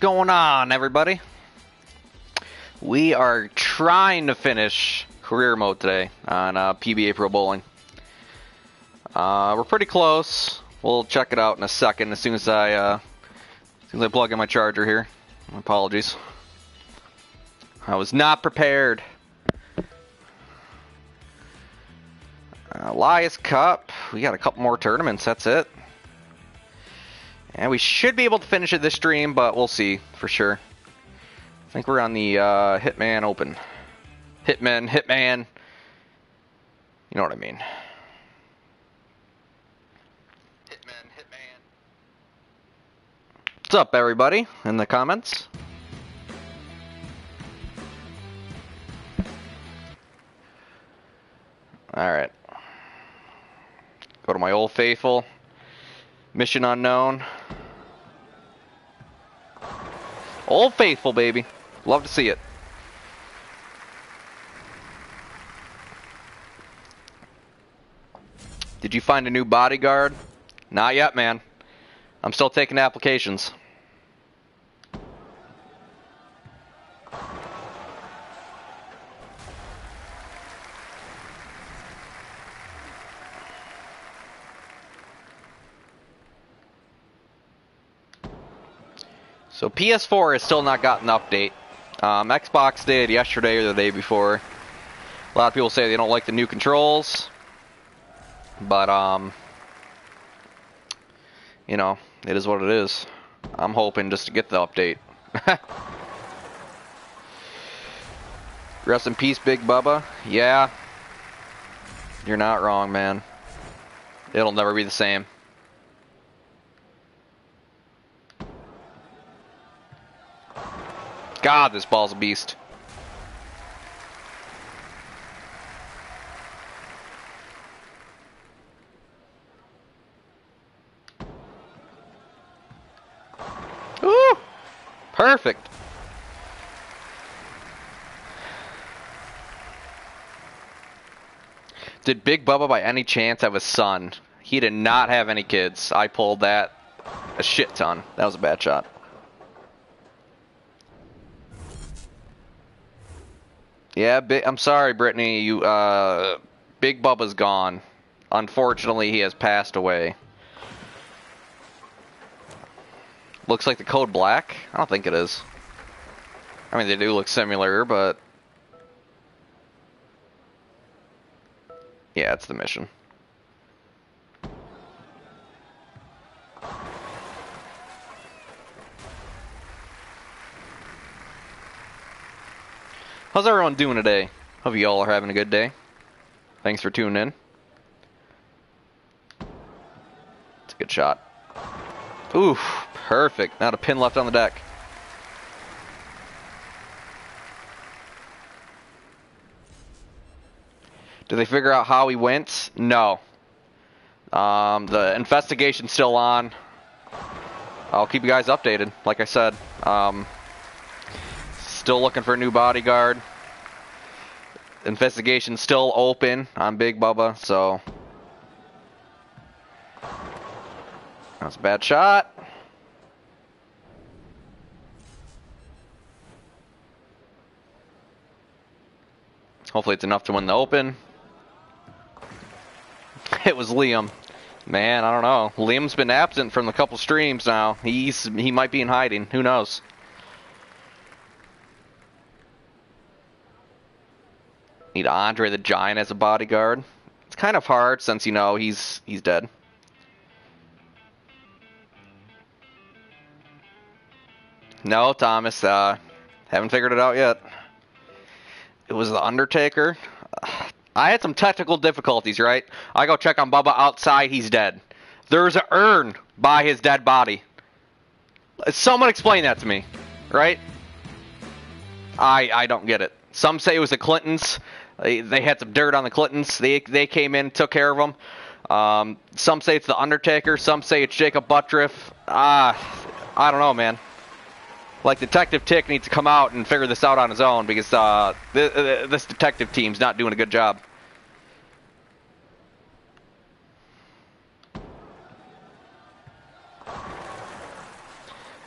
going on, everybody? We are trying to finish career mode today on uh, PBA Pro Bowling. Uh, we're pretty close. We'll check it out in a second as soon as I uh, as soon as I plug in my charger here. Apologies. I was not prepared. Elias Cup. We got a couple more tournaments. That's it. And we should be able to finish it this stream, but we'll see for sure. I think we're on the uh, Hitman Open. Hitman, Hitman. You know what I mean. Hitman, Hitman. What's up, everybody, in the comments? Alright. Go to my old faithful. Mission unknown. Old faithful, baby. Love to see it. Did you find a new bodyguard? Not yet, man. I'm still taking applications. So PS4 has still not gotten an update. Um, Xbox did yesterday or the day before. A lot of people say they don't like the new controls, but um, you know, it is what it is. I'm hoping just to get the update. Rest in peace, Big Bubba. Yeah, you're not wrong, man. It'll never be the same. God, this ball's a beast. Ooh, perfect. Did Big Bubba by any chance have a son? He did not have any kids. I pulled that a shit ton. That was a bad shot. Yeah, I'm sorry, Brittany. You, uh, Big Bubba's gone. Unfortunately, he has passed away. Looks like the code black? I don't think it is. I mean, they do look similar, but... Yeah, it's the mission. How's everyone doing today? Hope you all are having a good day. Thanks for tuning in. It's a good shot. Ooh, perfect. Not a pin left on the deck. Did they figure out how he went? No. Um, the investigation's still on. I'll keep you guys updated, like I said. Um, Still looking for a new bodyguard. Investigation still open on Big Bubba, so. That's a bad shot. Hopefully it's enough to win the open. It was Liam. Man, I don't know. Liam's been absent from a couple streams now. He's he might be in hiding. Who knows? Need Andre the Giant as a bodyguard. It's kind of hard since you know he's he's dead. No, Thomas, uh, haven't figured it out yet. It was the Undertaker. I had some technical difficulties, right? I go check on Bubba outside, he's dead. There's an urn by his dead body. Someone explain that to me, right? I I don't get it. Some say it was the Clintons. They, they had some dirt on the Clintons. They they came in, took care of them. Um, some say it's the Undertaker. Some say it's Jacob Butturff. Ah, uh, I don't know, man. Like Detective Tick needs to come out and figure this out on his own because uh, th th this detective team's not doing a good job.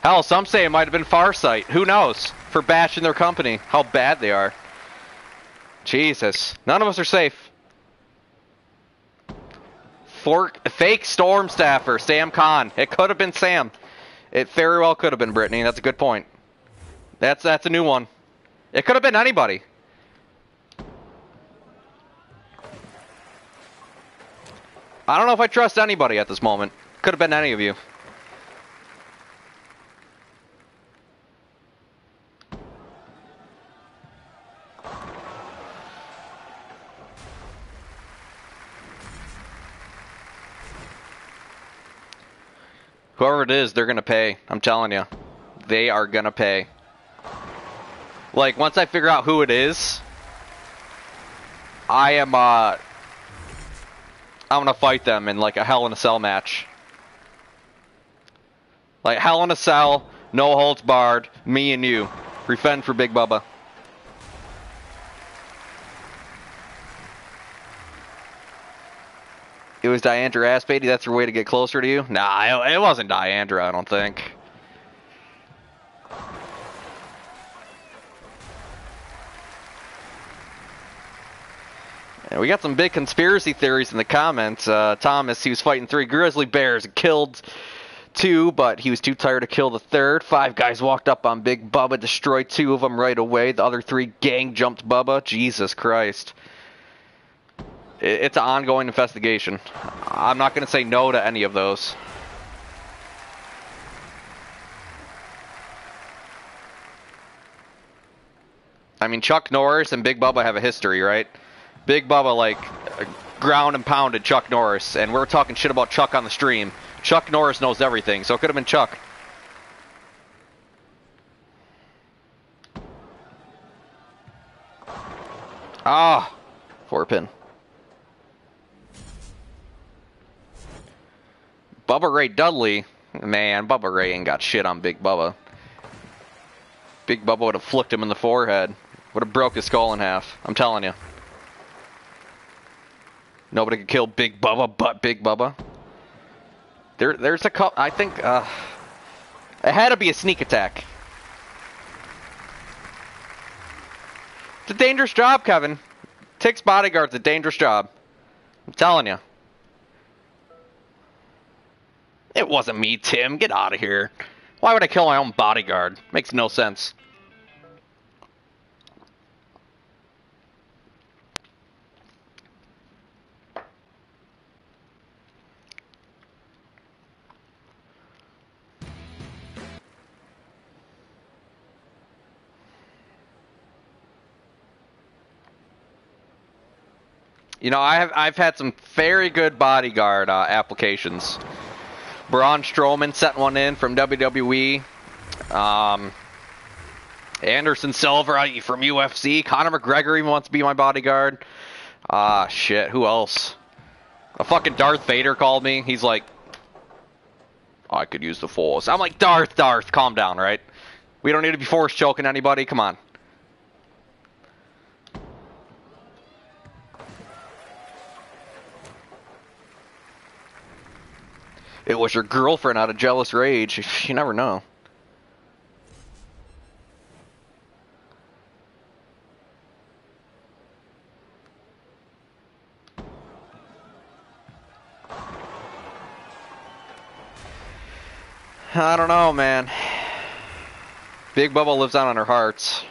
Hell, some say it might have been Farsight. Who knows? For bashing their company. How bad they are. Jesus. None of us are safe. Fork, fake storm staffer, Sam Khan. It could have been Sam. It very well could have been Brittany. That's a good point. That's that's a new one. It could have been anybody. I don't know if I trust anybody at this moment. Could have been any of you. Whoever it is, they're gonna pay. I'm telling you. They are gonna pay. Like, once I figure out who it is, I am, uh... I'm gonna fight them in, like, a Hell in a Cell match. Like, Hell in a Cell, no holds barred, me and you. Refend for Big Bubba. It was Diandra Asbaty. That's her way to get closer to you. Nah, it wasn't Diandra. I don't think. And we got some big conspiracy theories in the comments. Uh, Thomas, he was fighting three grizzly bears and killed two, but he was too tired to kill the third. Five guys walked up on Big Bubba, destroyed two of them right away. The other three gang jumped Bubba. Jesus Christ it's an ongoing investigation. I'm not going to say no to any of those. I mean, Chuck Norris and Big Bubba have a history, right? Big Bubba, like, ground and pounded Chuck Norris, and we're talking shit about Chuck on the stream. Chuck Norris knows everything, so it could have been Chuck. Ah, four pin. Bubba Ray Dudley, man, Bubba Ray ain't got shit on Big Bubba. Big Bubba would have flicked him in the forehead. Would have broke his skull in half. I'm telling you. Nobody could kill Big Bubba but Big Bubba. There, there's a couple. I think uh, it had to be a sneak attack. It's a dangerous job, Kevin. Takes bodyguards a dangerous job. I'm telling you. It wasn't me, Tim. Get out of here. Why would I kill my own bodyguard? Makes no sense. You know, I have I've had some very good bodyguard uh, applications. Braun Strowman sent one in from WWE. Um, Anderson Silva from UFC. Conor McGregor even wants to be my bodyguard. Ah, shit. Who else? A fucking Darth Vader called me. He's like, I could use the force. I'm like, Darth, Darth, calm down, right? We don't need to be force choking anybody. Come on. It was your girlfriend out of jealous rage. You never know. I don't know, man. Big Bubba lives on in our hearts.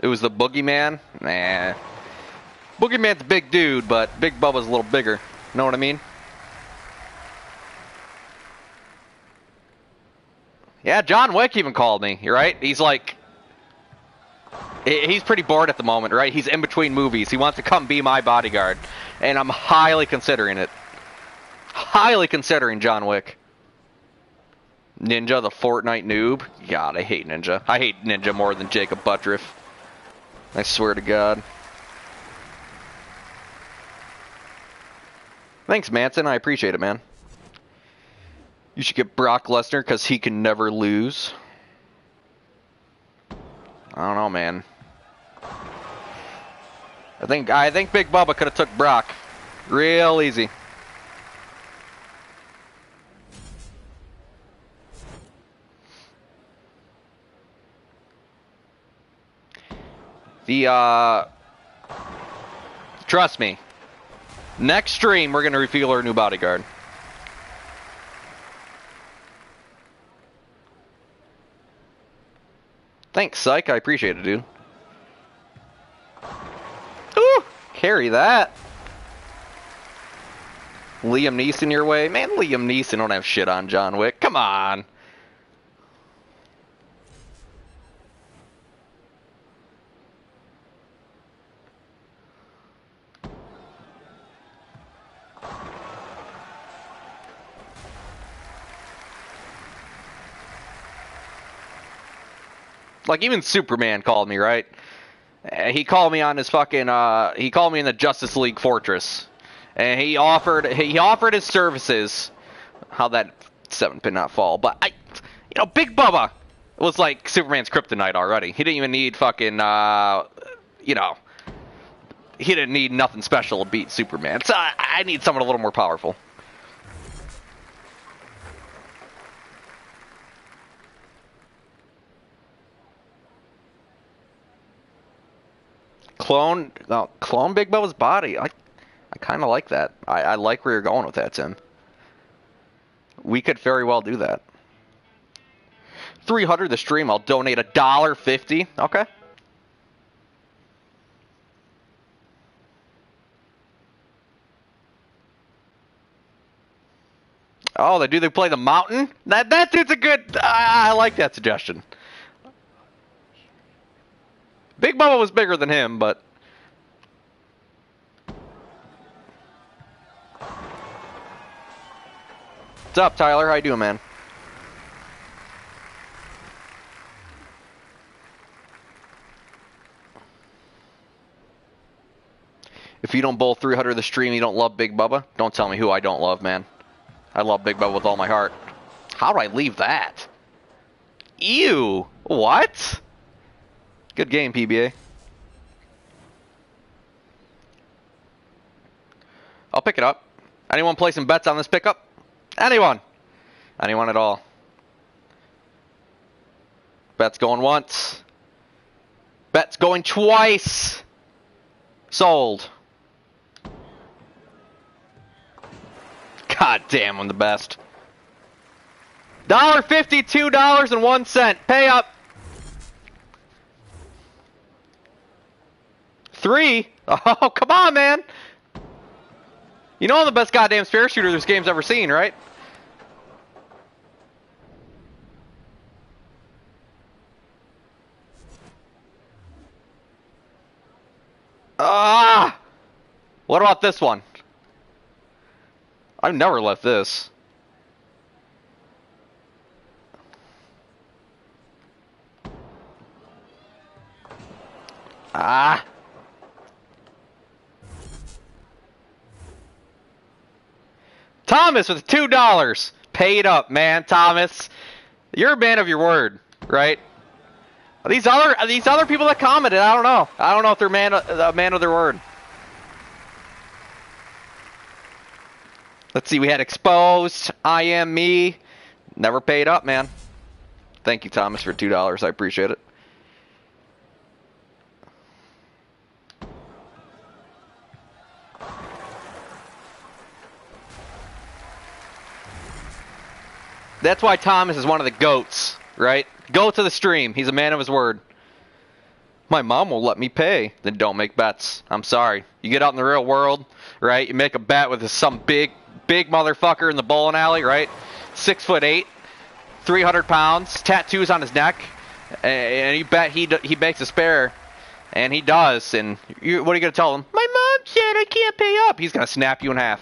It was the Boogeyman? Nah. Boogeyman's a big dude, but Big Bubba's a little bigger. Know what I mean? Yeah, John Wick even called me, You're right? He's like, he's pretty bored at the moment, right? He's in between movies. He wants to come be my bodyguard. And I'm highly considering it. Highly considering John Wick. Ninja, the Fortnite noob. God, I hate Ninja. I hate Ninja more than Jacob Butturff. I swear to God. Thanks, Manson. I appreciate it, man. You should get Brock Lesnar because he can never lose. I don't know, man. I think I think Big Bubba could have took Brock, real easy. The uh, trust me, Next stream, we're gonna reveal our new bodyguard. Thanks, Psych. I appreciate it, dude. Ooh! Carry that. Liam Neeson your way? Man, Liam Neeson don't have shit on John Wick. Come on. Like even Superman called me, right? He called me on his fucking uh he called me in the Justice League Fortress. And he offered he offered his services. How that seven pin not fall, but I you know, Big Bubba was like Superman's kryptonite already. He didn't even need fucking uh you know he didn't need nothing special to beat Superman. So I, I need someone a little more powerful. Clone, no, clone Big Bubba's body. I, I kind of like that. I, I like where you're going with that, Tim. We could very well do that. 300 the stream. I'll donate a dollar fifty. Okay. Oh, they do they play the mountain? That that dude's a good. I, I like that suggestion. Big Bubba was bigger than him, but What's up, Tyler? How you doing, man? If you don't bowl 300 the stream, you don't love Big Bubba? Don't tell me who I don't love, man. I love Big Bubba with all my heart. How do I leave that? Ew! What? Good game, PBA. I'll pick it up. Anyone play some bets on this pickup? Anyone? Anyone at all? Bet's going once. Bet's going twice. Sold. God damn, I'm the best. And one cent. Pay up. Three? Oh, come on, man. You know I'm the best goddamn spare shooter this game's ever seen, right? Ah! What about this one? I've never left this. Ah! Thomas with two dollars. Paid up, man, Thomas. You're a man of your word, right? These other these other people that commented, I don't know. I don't know if they're man a man of their word. Let's see, we had exposed, I am me. Never paid up, man. Thank you, Thomas, for two dollars. I appreciate it. That's why Thomas is one of the goats, right? Go to the stream. He's a man of his word. My mom will let me pay. Then don't make bets. I'm sorry. You get out in the real world, right? You make a bet with some big, big motherfucker in the bowling alley, right? Six foot eight, 300 pounds, tattoos on his neck, and you bet he he makes a spare, and he does. And you, what are you gonna tell him? My mom said I can't pay up. He's gonna snap you in half.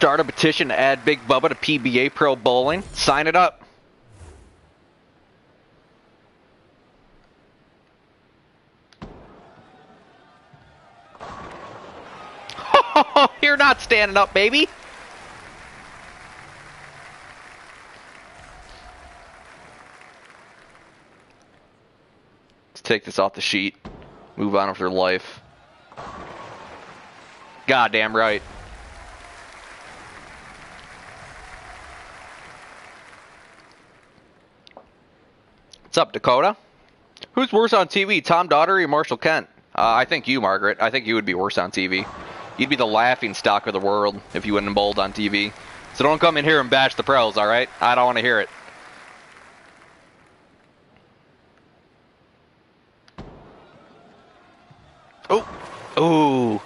Start a petition to add Big Bubba to PBA Pro Bowling. Sign it up. You're not standing up, baby. Let's take this off the sheet. Move on with your life. Goddamn right. What's up, Dakota? Who's worse on TV, Tom Daugherty or Marshall Kent? Uh, I think you, Margaret. I think you would be worse on TV. You'd be the laughing stock of the world if you wouldn't bold on TV. So don't come in here and bash the pros, all right? I don't want to hear it. Oh, oh.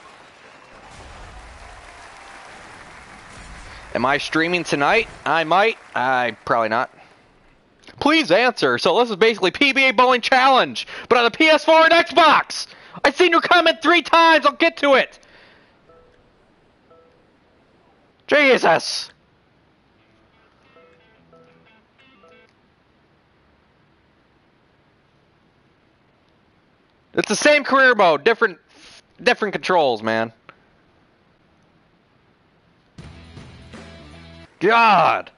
Am I streaming tonight? I might. I probably not. Please answer. So this is basically PBA Bowling Challenge, but on the PS4 and Xbox. I've seen your comment three times. I'll get to it. Jesus. It's the same career mode, different different controls, man. God.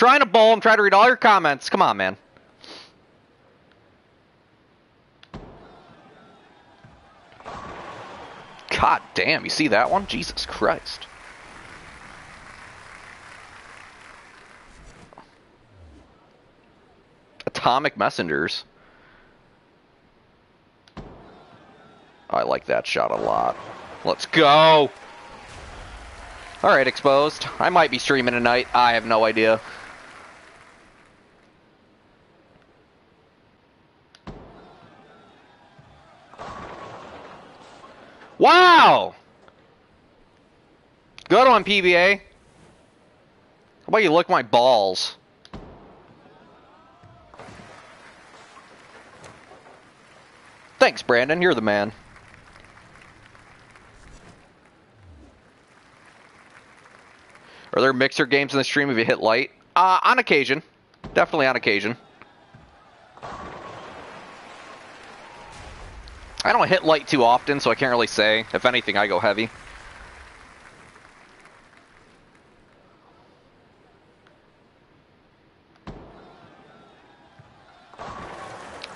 Trying to bowl, I'm trying to read all your comments. Come on, man. God damn, you see that one? Jesus Christ. Atomic Messengers. I like that shot a lot. Let's go! Alright, Exposed. I might be streaming tonight. I have no idea. Wow! Good one, PBA. How about you lick my balls? Thanks, Brandon. You're the man. Are there mixer games in the stream if you hit light? Uh, on occasion. Definitely on occasion. I don't hit light too often, so I can't really say. If anything, I go heavy.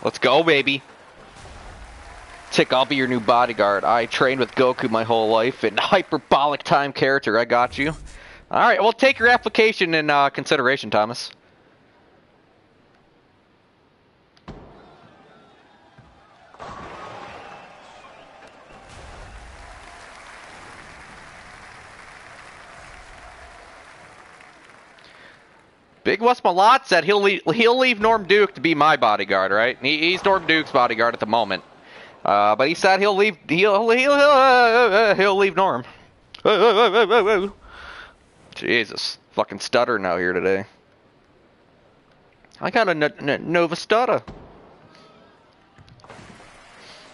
Let's go, baby. Tick, I'll be your new bodyguard. I trained with Goku my whole life and hyperbolic time character. I got you. All right, well, take your application in uh, consideration, Thomas. Big Wes Malott said he'll leave, he'll leave Norm Duke to be my bodyguard, right? He, he's Norm Duke's bodyguard at the moment. Uh, but he said he'll leave he'll he'll he'll, he'll leave Norm. Jesus, fucking stutter now here today. I got a Nova stutter.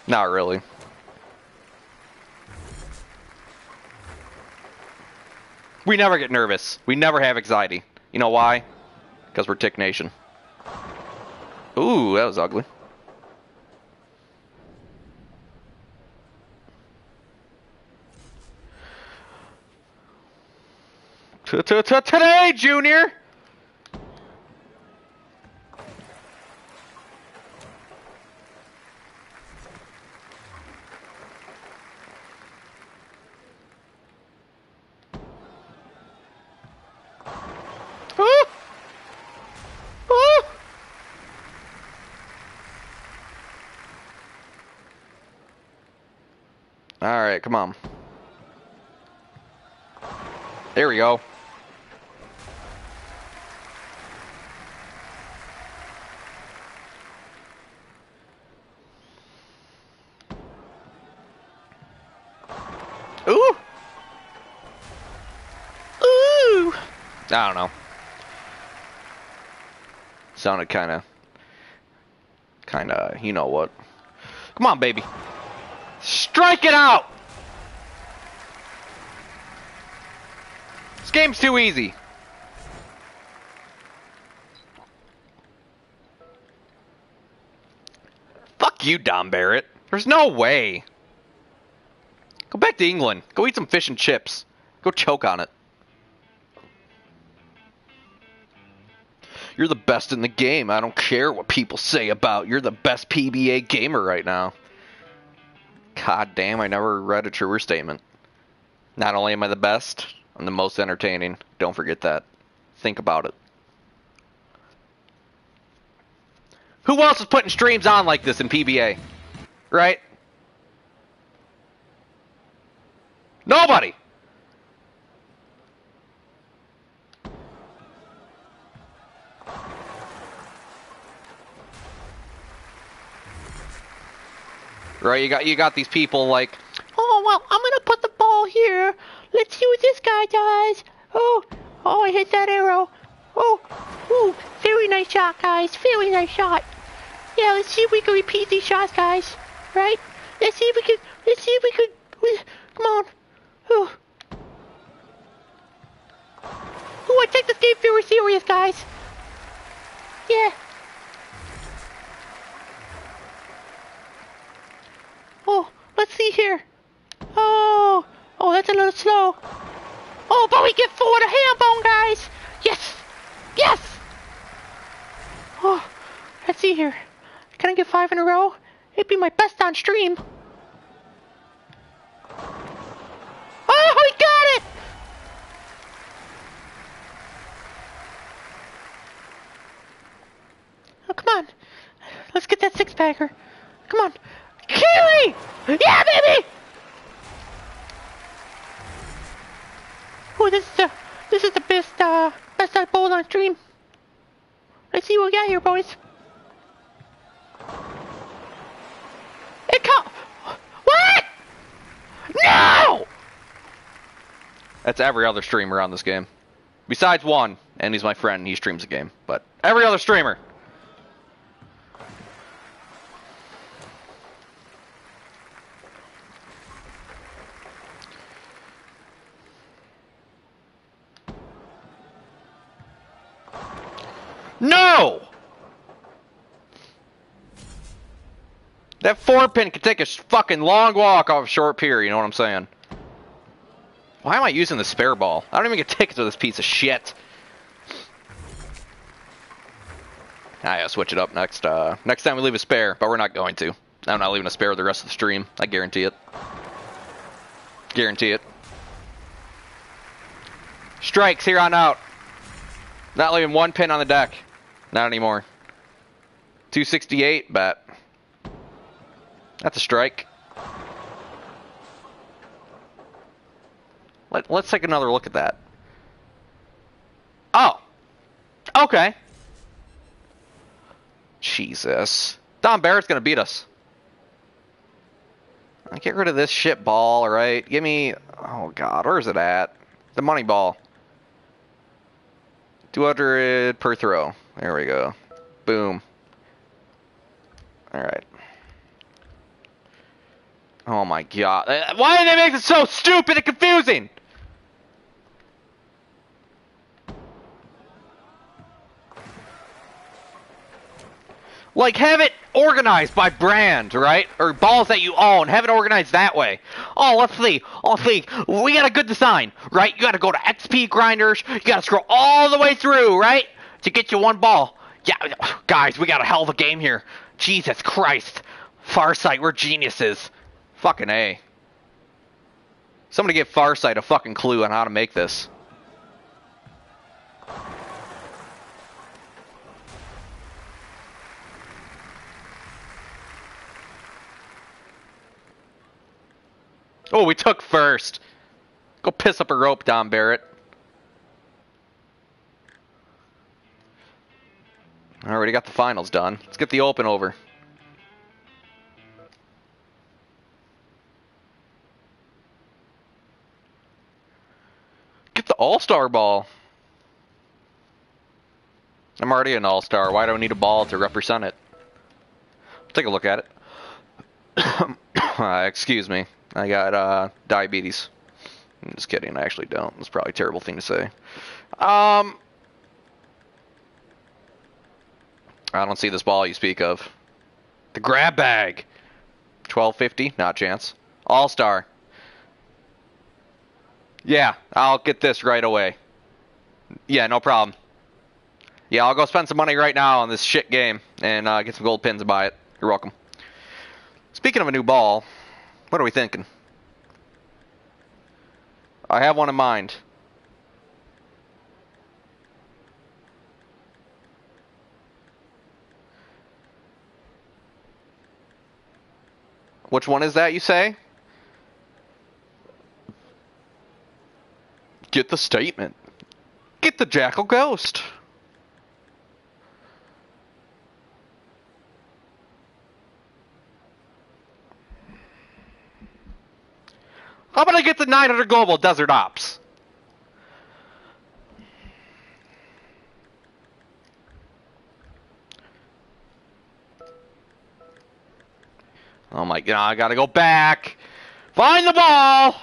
Not really. We never get nervous. We never have anxiety. You know why? Because we're Tick Nation. Ooh, that was ugly. Today, Junior! Come on. There we go. Ooh! Ooh! I don't know. Sounded kind of, kind of, you know what. Come on, baby. Strike it out! This game's too easy. Fuck you, Dom Barrett. There's no way. Go back to England. Go eat some fish and chips. Go choke on it. You're the best in the game. I don't care what people say about. You're the best PBA gamer right now. God damn, I never read a truer statement. Not only am I the best, I'm the most entertaining. Don't forget that. Think about it. Who else is putting streams on like this in PBA? Right? Nobody! Right, you got you got these people like, well, I'm gonna put the ball here. Let's see what this guy does. Oh, oh, I hit that arrow. Oh, ooh, very nice shot, guys. Very nice shot. Yeah, let's see if we can repeat these shots, guys. Right? Let's see if we can. Let's see if we could. We, come on. Oh. Ooh, I take this game very serious, guys. Yeah. Oh, let's see here. Oh, oh, that's a little slow. Oh, but we get four to ham bone, guys. Yes, yes. Oh, let's see here. Can I get five in a row? It'd be my best on stream. Oh, we got it! Oh, come on. Let's get that six packer. Come on. Kiwi! Yeah, baby! Oh, this is the this is the best uh best I bowled on stream. Let's see what we got here, boys. It come What? No! That's every other streamer on this game. Besides one, and he's my friend, he streams the game. But every other streamer. No! That four pin can take a fucking long walk off a short pier, you know what I'm saying? Why am I using the spare ball? I don't even get tickets with this piece of shit. I gotta switch it up next uh, next time we leave a spare, but we're not going to. I'm not leaving a spare the rest of the stream. I guarantee it. Guarantee it. Strikes here on out. Not leaving one pin on the deck. Not anymore. 268, bet. That's a strike. Let, let's take another look at that. Oh. Okay. Jesus. Dom Barrett's going to beat us. Get rid of this shit ball, alright? Give me... Oh, God. Where is it at? The money ball. 200 per throw. There we go. Boom. Alright. Oh my god. Uh, why did they make it so stupid and confusing? Like, have it organized by brand, right? Or balls that you own. Have it organized that way. Oh, let's see. Oh, let's see. We got a good design, right? You got to go to XP grinders. You got to scroll all the way through, right? To get you one ball. Yeah, guys, we got a hell of a game here. Jesus Christ. Farsight, we're geniuses. Fucking A. Somebody give Farsight a fucking clue on how to make this. Oh, we took first. Go piss up a rope, Dom Barrett. Already got the finals done. Let's get the open over. Get the all-star ball. I'm already an all-star. Why do I need a ball to represent it? Take a look at it. excuse me. I got uh, diabetes. I'm just kidding. I actually don't. It's probably a terrible thing to say. Um, I don't see this ball you speak of. The grab bag. 1250, not chance. All star. Yeah, I'll get this right away. Yeah, no problem. Yeah, I'll go spend some money right now on this shit game and uh, get some gold pins and buy it. You're welcome. Speaking of a new ball, what are we thinking? I have one in mind. Which one is that, you say? Get the statement. Get the Jackal Ghost. I'm gonna get the 900 Global Desert Ops. Oh my god, I gotta go back. Find the ball!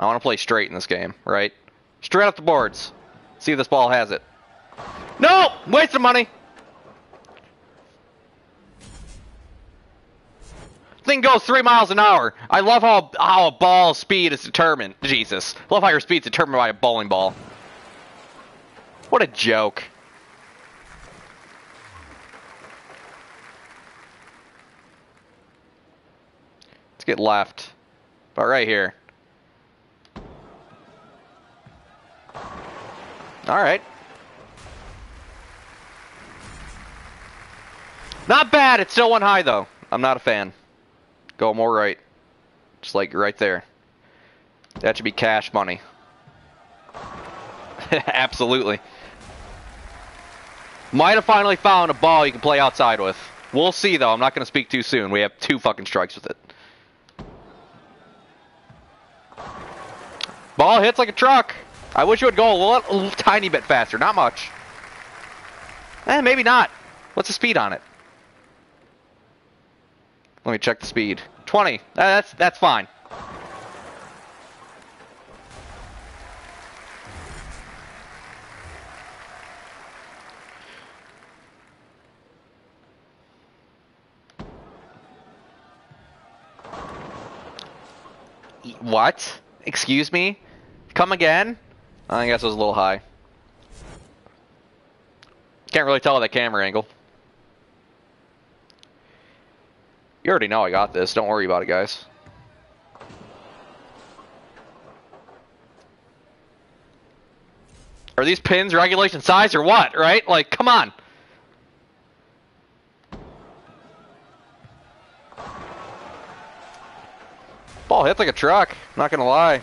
I want to play straight in this game, right? Straight up the boards. See if this ball has it. No! Waste of money! Thing goes three miles an hour. I love how how a ball speed is determined. Jesus. Love how your speed's determined by a bowling ball. What a joke. Let's get left. About right here. Alright. Not bad. It's still one high, though. I'm not a fan. Go more right. Just like right there. That should be cash money. Absolutely. Might have finally found a ball you can play outside with. We'll see, though. I'm not going to speak too soon. We have two fucking strikes with it. Ball hits like a truck. I wish it would go a little, a little tiny bit faster. Not much. Eh, maybe not. What's the speed on it? Let me check the speed. 20. Uh, that's that's fine. What? Excuse me? Come again? I guess it was a little high. Can't really tell that camera angle. You already know I got this. Don't worry about it, guys. Are these pins regulation size or what, right? Like, come on. Ball hits like a truck, not gonna lie.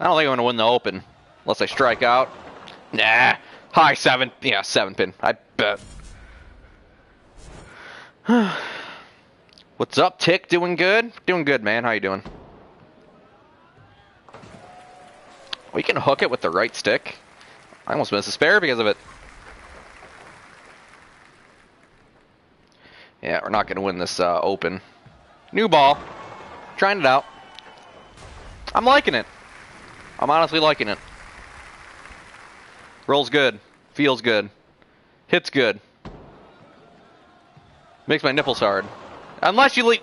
I don't think I'm gonna win the open unless I strike out. Nah, high seven, yeah, seven pin. I bet. What's up, Tick? Doing good? Doing good, man. How you doing? We can hook it with the right stick. I almost missed a spare because of it. Yeah, we're not going to win this uh, open. New ball. Trying it out. I'm liking it. I'm honestly liking it. Rolls good. Feels good. Hits good. Makes my nipples hard. Unless you leave...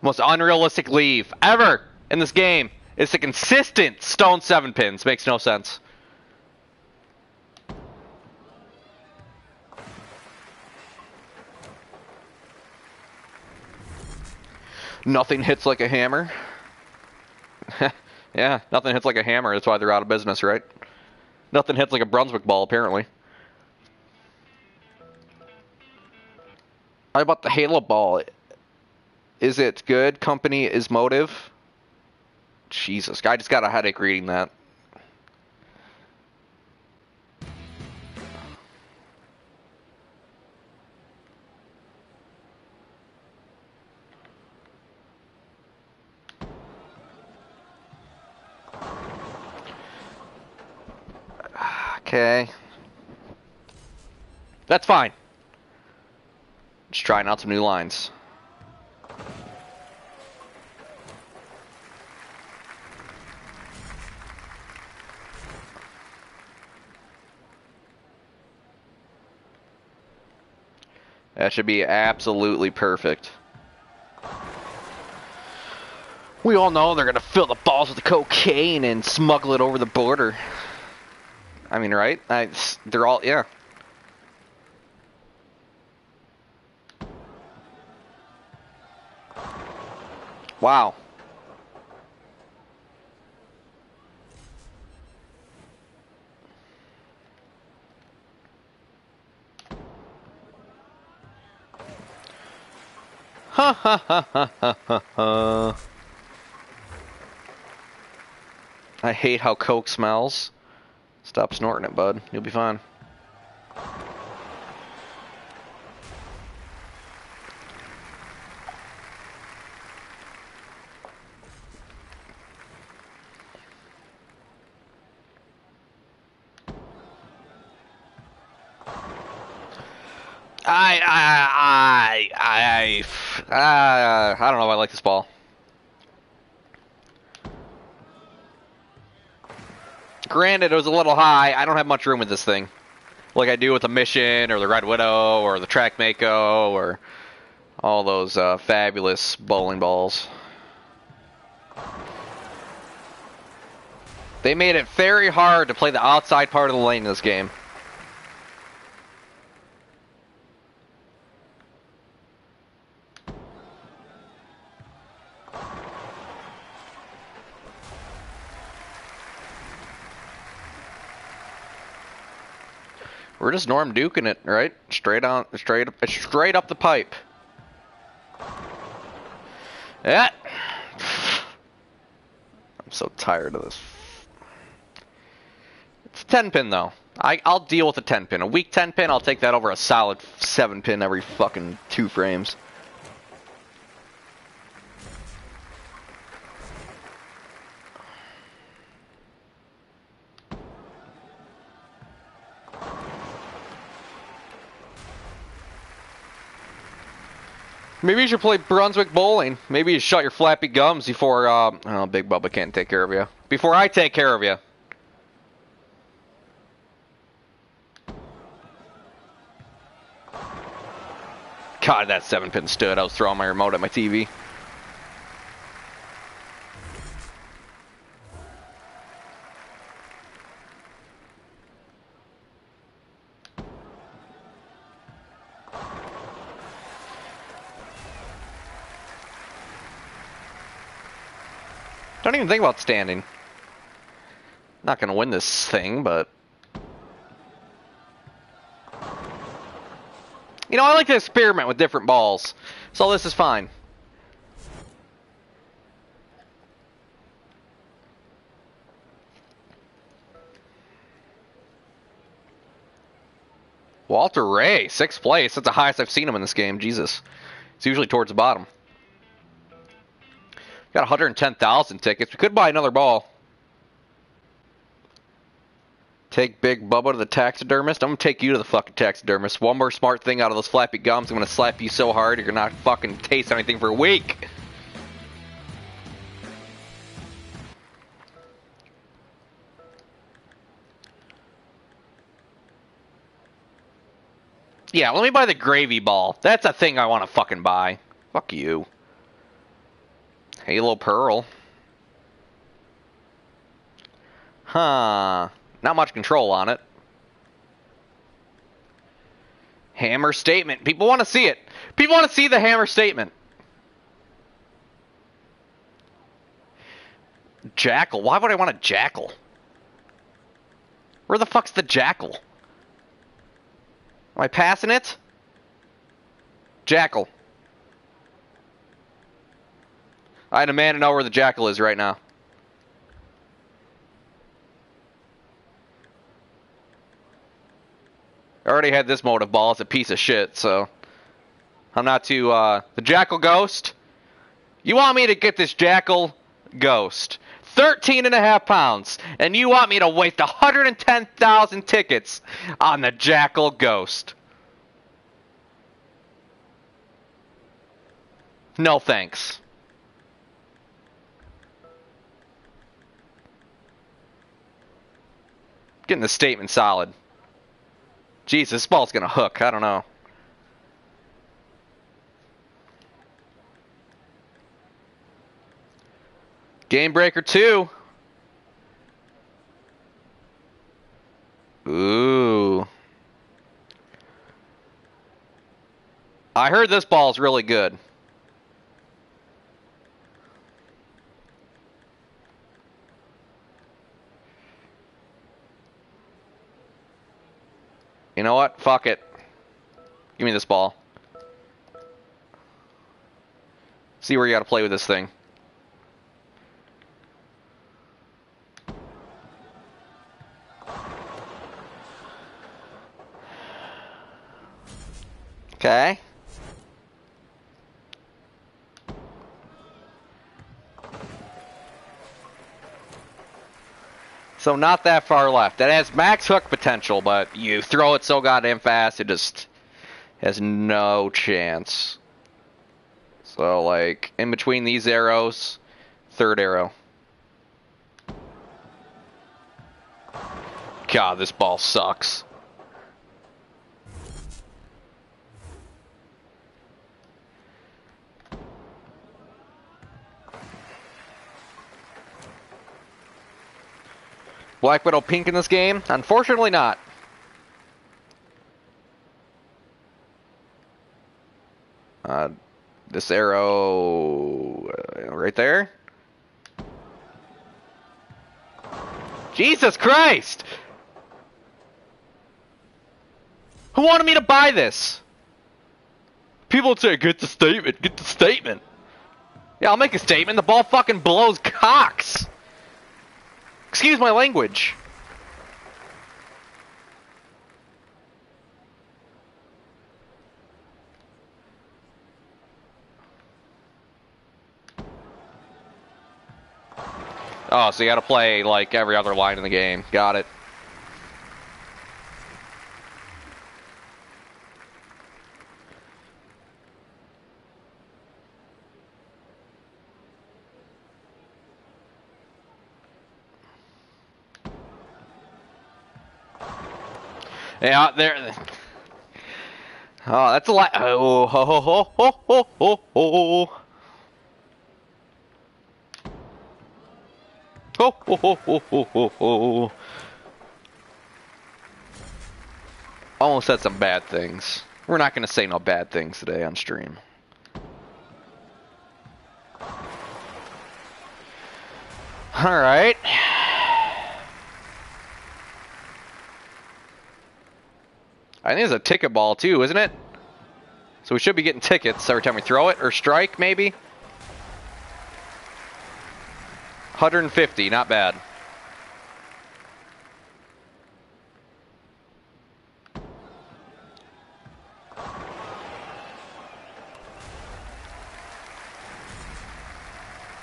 Most unrealistic leave ever in this game. It's a consistent stone seven pins. Makes no sense. Nothing hits like a hammer. Yeah, nothing hits like a hammer. That's why they're out of business, right? Nothing hits like a Brunswick ball, apparently. How about the Halo ball? Is it good? Company is motive? Jesus, I just got a headache reading that. That's fine. Just trying out some new lines. That should be absolutely perfect. We all know they're going to fill the balls with the cocaine and smuggle it over the border. I mean, right? I, they're all, yeah. Wow. Ha ha ha ha ha ha. I hate how coke smells. Stop snorting it, bud. You'll be fine. I I I I uh, I don't know if I like this ball. Granted, it was a little high. I don't have much room with this thing, like I do with the Mission or the Red Widow or the Track Mako or all those uh, fabulous bowling balls. They made it very hard to play the outside part of the lane in this game. We're just Norm Duking it, right? Straight on, straight, straight up the pipe. Yeah. I'm so tired of this. It's a 10 pin though. I, I'll deal with a 10 pin. A weak 10 pin, I'll take that over a solid 7 pin every fucking two frames. Maybe you should play Brunswick bowling. Maybe you shut your flappy gums before. Uh, oh, Big Bubba can't take care of you. Before I take care of you. God, that seven pin stood. I was throwing my remote at my TV. Don't even think about standing. Not gonna win this thing, but... You know, I like to experiment with different balls. So this is fine. Walter Ray, sixth place. That's the highest I've seen him in this game. Jesus. It's usually towards the bottom. Got 110,000 tickets. We could buy another ball. Take Big Bubba to the taxidermist. I'm gonna take you to the fucking taxidermist. One more smart thing out of those flappy gums. I'm gonna slap you so hard you're not fucking taste anything for a week. Yeah, let me buy the gravy ball. That's a thing I want to fucking buy. Fuck you. Halo Pearl. Huh. Not much control on it. Hammer statement. People want to see it. People want to see the hammer statement. Jackal. Why would I want a jackal? Where the fuck's the jackal? Am I passing it? Jackal. I demand to know where the jackal is right now. I already had this Motiv ball. It's a piece of shit, so... I'm not too, uh... The jackal ghost? You want me to get this jackal ghost. 13 and a half pounds. And you want me to waste 110,000 tickets on the jackal ghost. No thanks. Getting the statement solid. Jesus, this ball's going to hook. I don't know. Game breaker two. Ooh. I heard this ball's really good. You know what? Fuck it. Give me this ball. See where you gotta play with this thing. Okay. So not that far left. That has max hook potential, but you throw it so goddamn fast, it just has no chance. So like in between these arrows, third arrow. God, this ball sucks. Black Widow pink in this game? Unfortunately not. Uh, this arrow uh, right there. Jesus Christ! Who wanted me to buy this? People would say, get the statement, get the statement. Yeah, I'll make a statement. The ball fucking blows cocks. Excuse my language. Oh, so you gotta play like every other line in the game. Got it. Yeah, there. Oh, that's a lot. Oh, ho, ho, ho, ho, ho, ho, ho. Ho, ho, ho, ho, ho, ho, ho. Almost said some bad things. We're not going to say no bad things today on stream. All right. I think it's a ticket ball too, isn't it? So we should be getting tickets every time we throw it, or strike maybe? 150, not bad.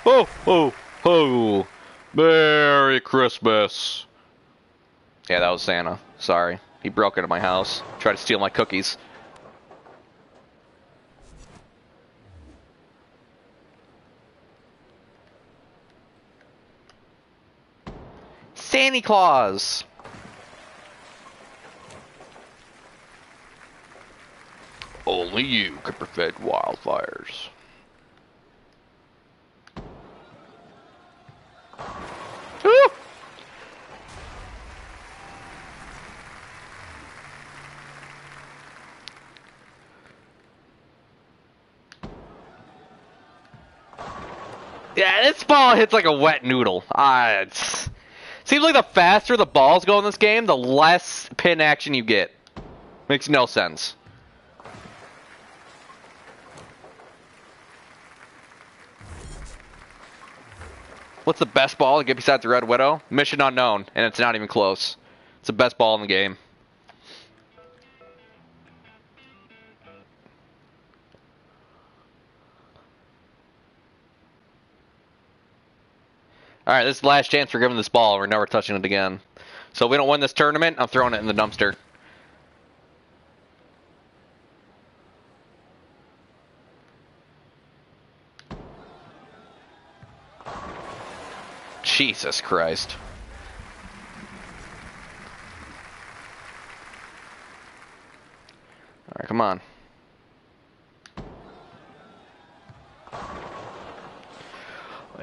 Oh, oh, oh. Merry Christmas. Yeah, that was Santa. Sorry. He broke into my house, tried to steal my cookies. Santa Claus! Only you can prevent wildfires. Yeah, this ball hits like a wet noodle. Ah, it's seems like the faster the balls go in this game, the less pin action you get. Makes no sense. What's the best ball to get besides the Red Widow? Mission Unknown, and it's not even close. It's the best ball in the game. All right, this is the last chance for giving this ball. We're never touching it again. So if we don't win this tournament, I'm throwing it in the dumpster. Jesus Christ. All right, come on.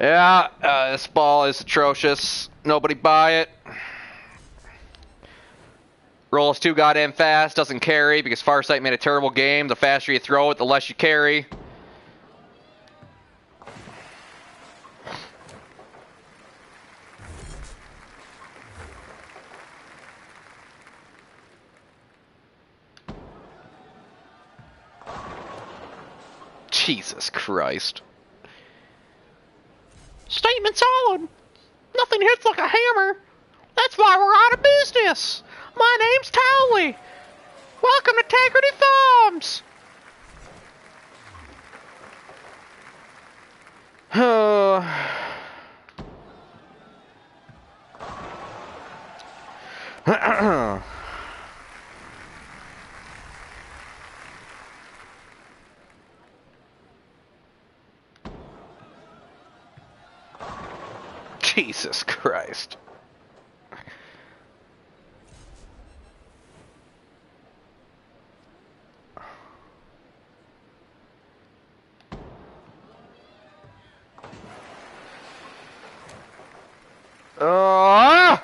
Yeah, uh, this ball is atrocious. Nobody buy it. Rolls too goddamn fast, doesn't carry because Farsight made a terrible game. The faster you throw it, the less you carry. Jesus Christ. Statement solid. Nothing hits like a hammer. That's why we're out of business. My name's Towelie. Welcome to Integrity Farms. Jesus Christ. Uh,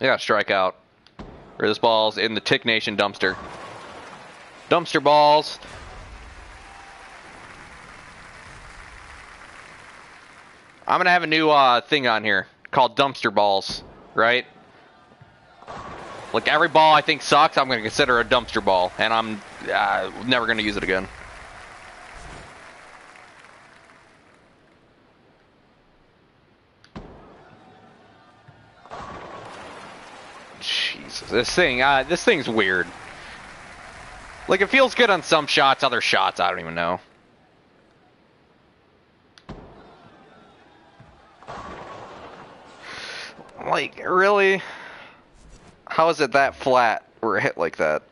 yeah, strike out. Where this ball's in the Tick Nation dumpster. Dumpster balls. I'm gonna have a new uh, thing on here called dumpster balls, right? Like every ball I think sucks, I'm gonna consider a dumpster ball, and I'm uh, never gonna use it again. Jesus, this thing, uh, this thing's weird. Like it feels good on some shots, other shots I don't even know. Like, really? How is it that flat or hit like that?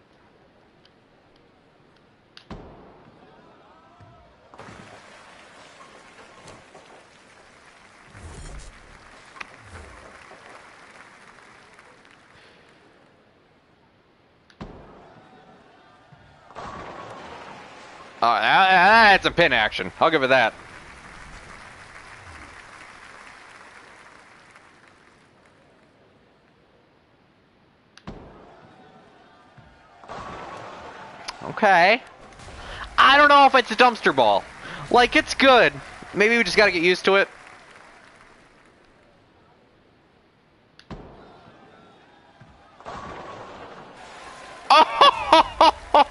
Oh, that's a pin action. I'll give it that. Okay. I don't know if it's a dumpster ball. Like, it's good. Maybe we just gotta get used to it.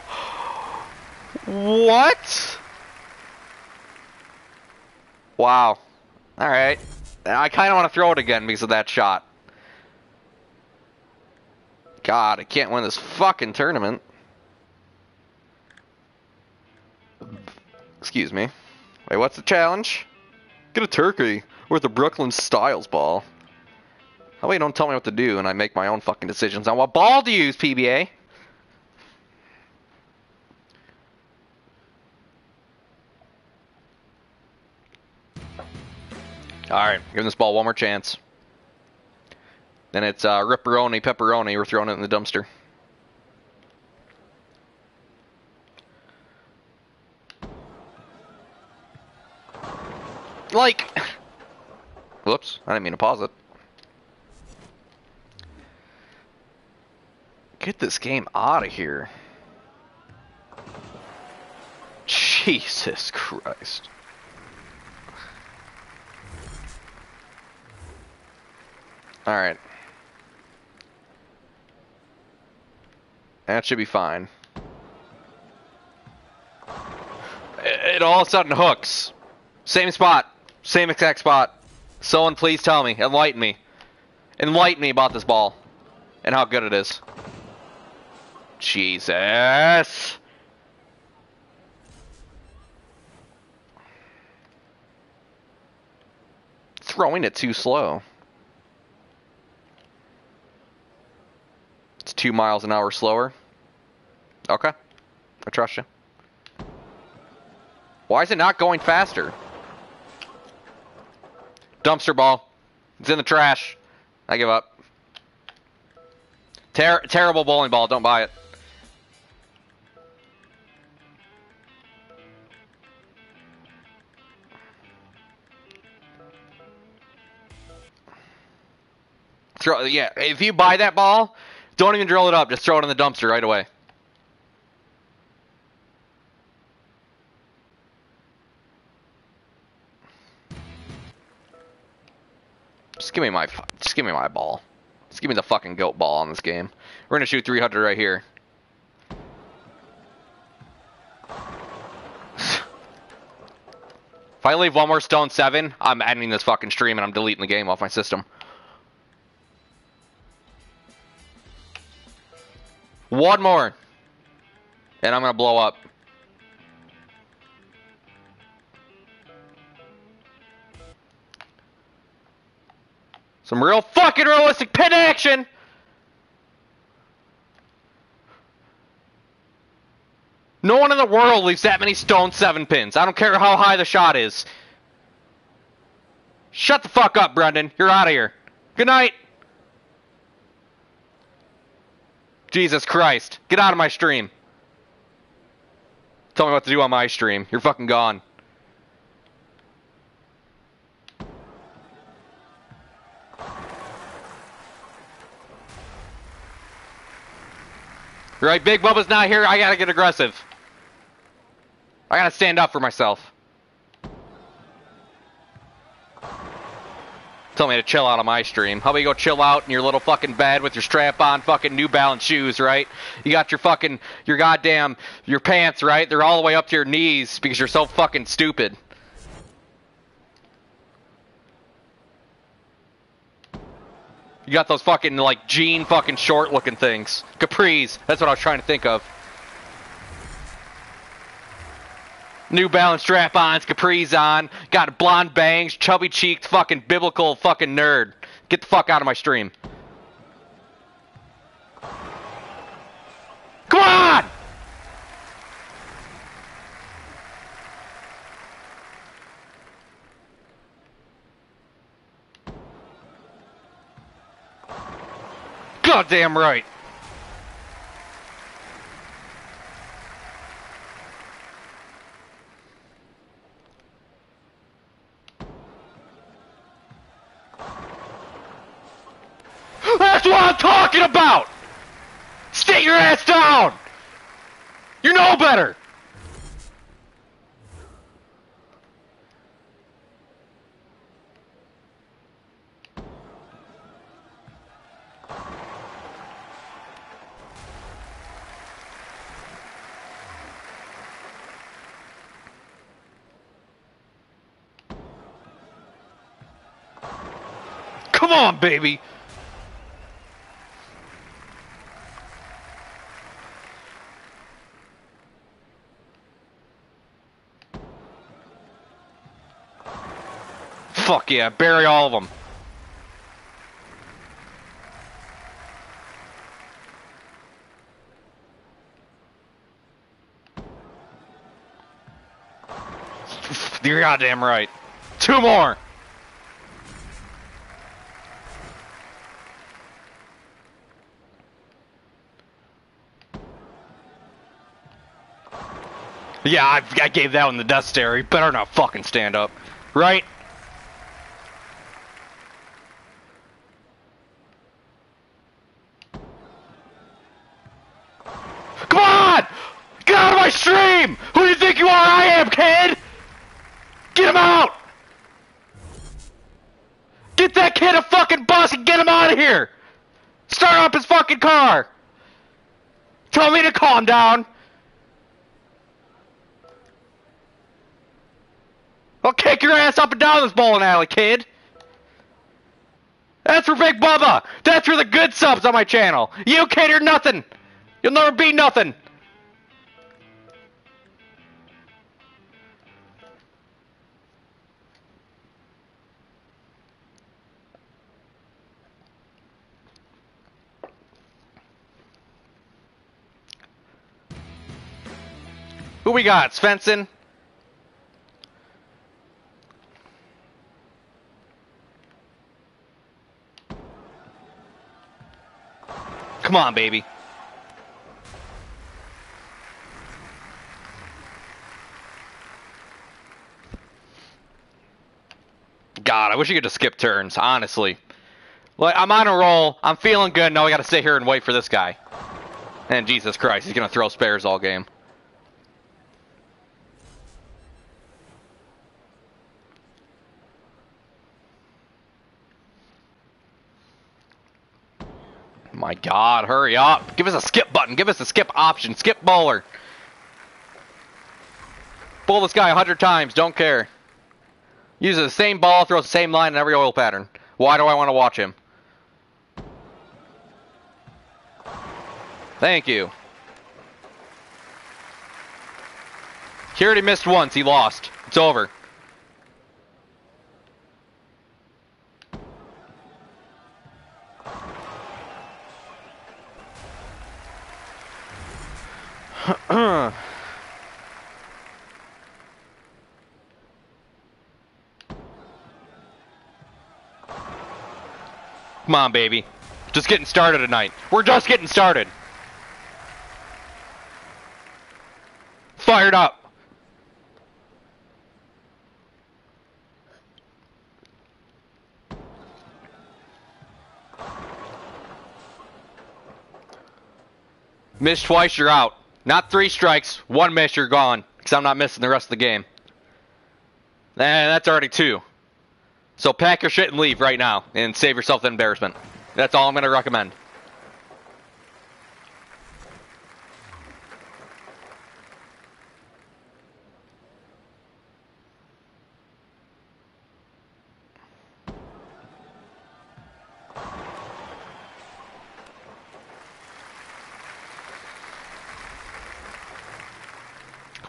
what? Wow. Alright. I kind of want to throw it again because of that shot. God, I can't win this fucking tournament. Excuse me. Wait, what's the challenge? Get a turkey with a Brooklyn Styles ball. How about you don't tell me what to do and I make my own fucking decisions on what ball to use, PBA? Alright, give this ball one more chance. Then it's uh, ripperoni, pepperoni, we're throwing it in the dumpster. Like, whoops, I didn't mean to pause it. Get this game out of here. Jesus Christ. Alright. That should be fine. It all of a sudden hooks. Same spot. Same exact spot. Someone please tell me. Enlighten me. Enlighten me about this ball. And how good it is. Jesus. Throwing it too slow. It's two miles an hour slower. Okay. I trust you. Why is it not going faster? Dumpster ball. It's in the trash. I give up. Ter terrible bowling ball. Don't buy it. Throw, yeah, if you buy that ball, don't even drill it up. Just throw it in the dumpster right away. Just give me my just give me my ball. Just give me the fucking goat ball on this game. We're gonna shoot 300 right here. If I leave one more stone seven, I'm ending this fucking stream and I'm deleting the game off my system. One more. And I'm gonna blow up. Some real fucking realistic pin action! No one in the world leaves that many stone seven pins. I don't care how high the shot is. Shut the fuck up, Brendan. You're out of here. Good night. Jesus Christ. Get out of my stream. Tell me what to do on my stream. You're fucking gone. Right, Big Bubba's not here. I gotta get aggressive. I gotta stand up for myself. Tell me to chill out on my stream. How about you go chill out in your little fucking bed with your strap on fucking New Balance shoes, right? You got your fucking, your goddamn, your pants, right? They're all the way up to your knees because you're so fucking stupid. You got those fucking, like, jean fucking short looking things. Capris. That's what I was trying to think of. New Balance strap-ons, capris on, got blonde bangs, chubby cheeked, fucking biblical fucking nerd. Get the fuck out of my stream. Come on! Goddamn right. That's what I'm talking about! Sit your ass down! You know better! Come on, baby! Fuck yeah, bury all of them. You're goddamn right. Two more. Yeah, I, I gave that one the death stare. You better not fucking stand up. Right? Come on! Get out of my stream! Who do you think you are? I am, kid! Get him out! Get that kid a fucking bus and get him out of here! Start up his fucking car! Tell me to calm down! I'll kick your ass up and down this bowling alley, kid! That's for Big Bubba! That's for the good subs on my channel! You are nothing! You'll never be nothing! Who we got? Svensson? Come on, baby. God, I wish you could just skip turns, honestly. Like, I'm on a roll. I'm feeling good. Now I got to sit here and wait for this guy. And Jesus Christ, he's going to throw spares all game. My God, hurry up. Give us a skip button. Give us a skip option. Skip bowler. Bowl this guy a hundred times. Don't care. Uses the same ball, throws the same line in every oil pattern. Why do I want to watch him? Thank you. He already missed once. He lost. It's over. Come on, baby. Just getting started tonight. We're just getting started. Fired up. Miss twice, you're out. Not three strikes, one miss, you're gone. Because I'm not missing the rest of the game. And that's already two. So pack your shit and leave right now and save yourself the embarrassment. That's all I'm going to recommend.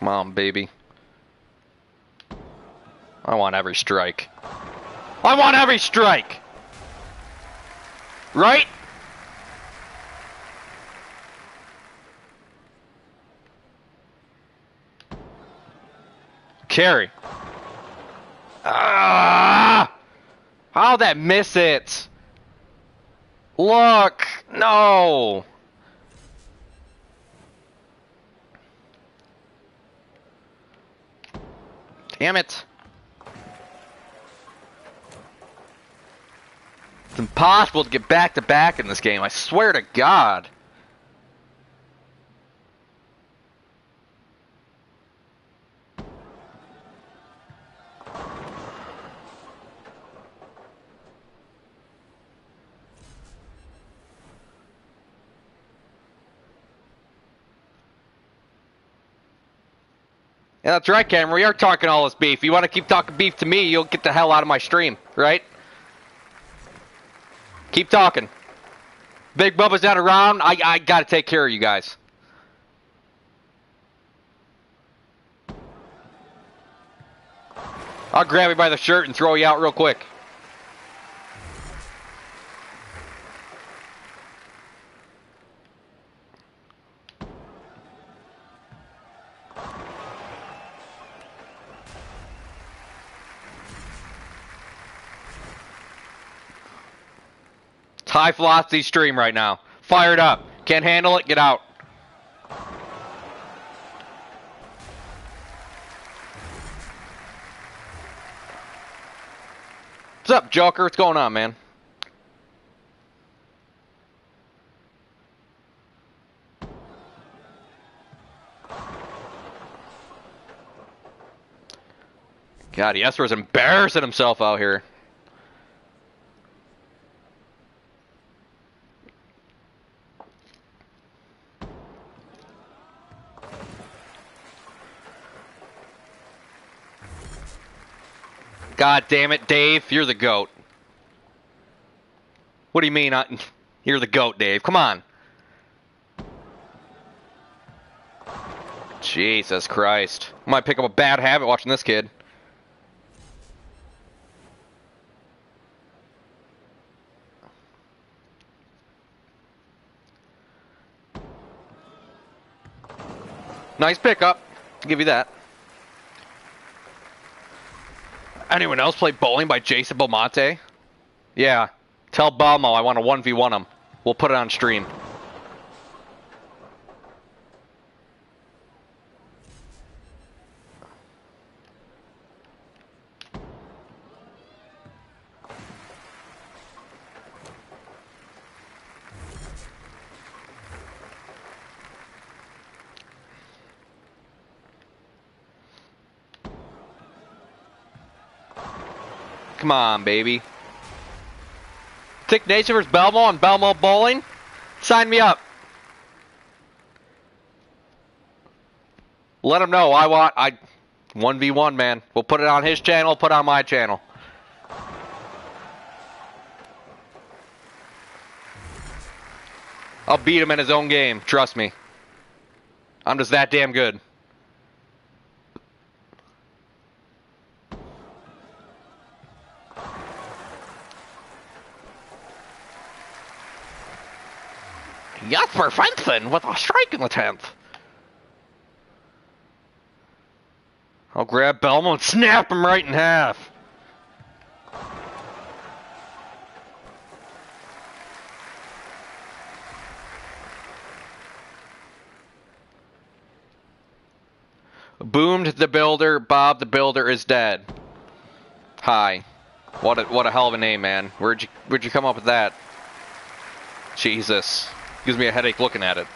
Come on, baby. I want every strike. I want every strike! Right? Carry. Ah! How'd that miss it? Look! No! Damn it. It's impossible to get back to back in this game, I swear to God. Yeah, that's right, Cameron. We are talking all this beef. You want to keep talking beef to me, you'll get the hell out of my stream, right? Keep talking. Big Bubba's not around. I, I gotta take care of you guys. I'll grab you by the shirt and throw you out real quick. High velocity stream right now. Fired up. Can't handle it? Get out. What's up, Joker? What's going on, man? God, Jesper's embarrassing himself out here. God damn it, Dave, you're the goat. What do you mean? I, you're the goat, Dave. Come on. Jesus Christ. I might pick up a bad habit watching this kid. Nice pickup. I'll give you that. Anyone else play Bowling by Jason Belmonte? Yeah. Tell Belmo I want to 1v1 him. We'll put it on stream. Come on, baby. Tick Nation vs. Belmo on Belmo Bowling. Sign me up. Let him know. I want I 1v1 man. We'll put it on his channel, put on my channel. I'll beat him in his own game, trust me. I'm just that damn good. Jasper Svensson with a strike in the 10th. I'll grab Belmo and snap him right in half. Boomed the builder, Bob the builder is dead. Hi. What a what a hell of a name, man. Where'd you where'd you come up with that? Jesus. Gives me a headache looking at it.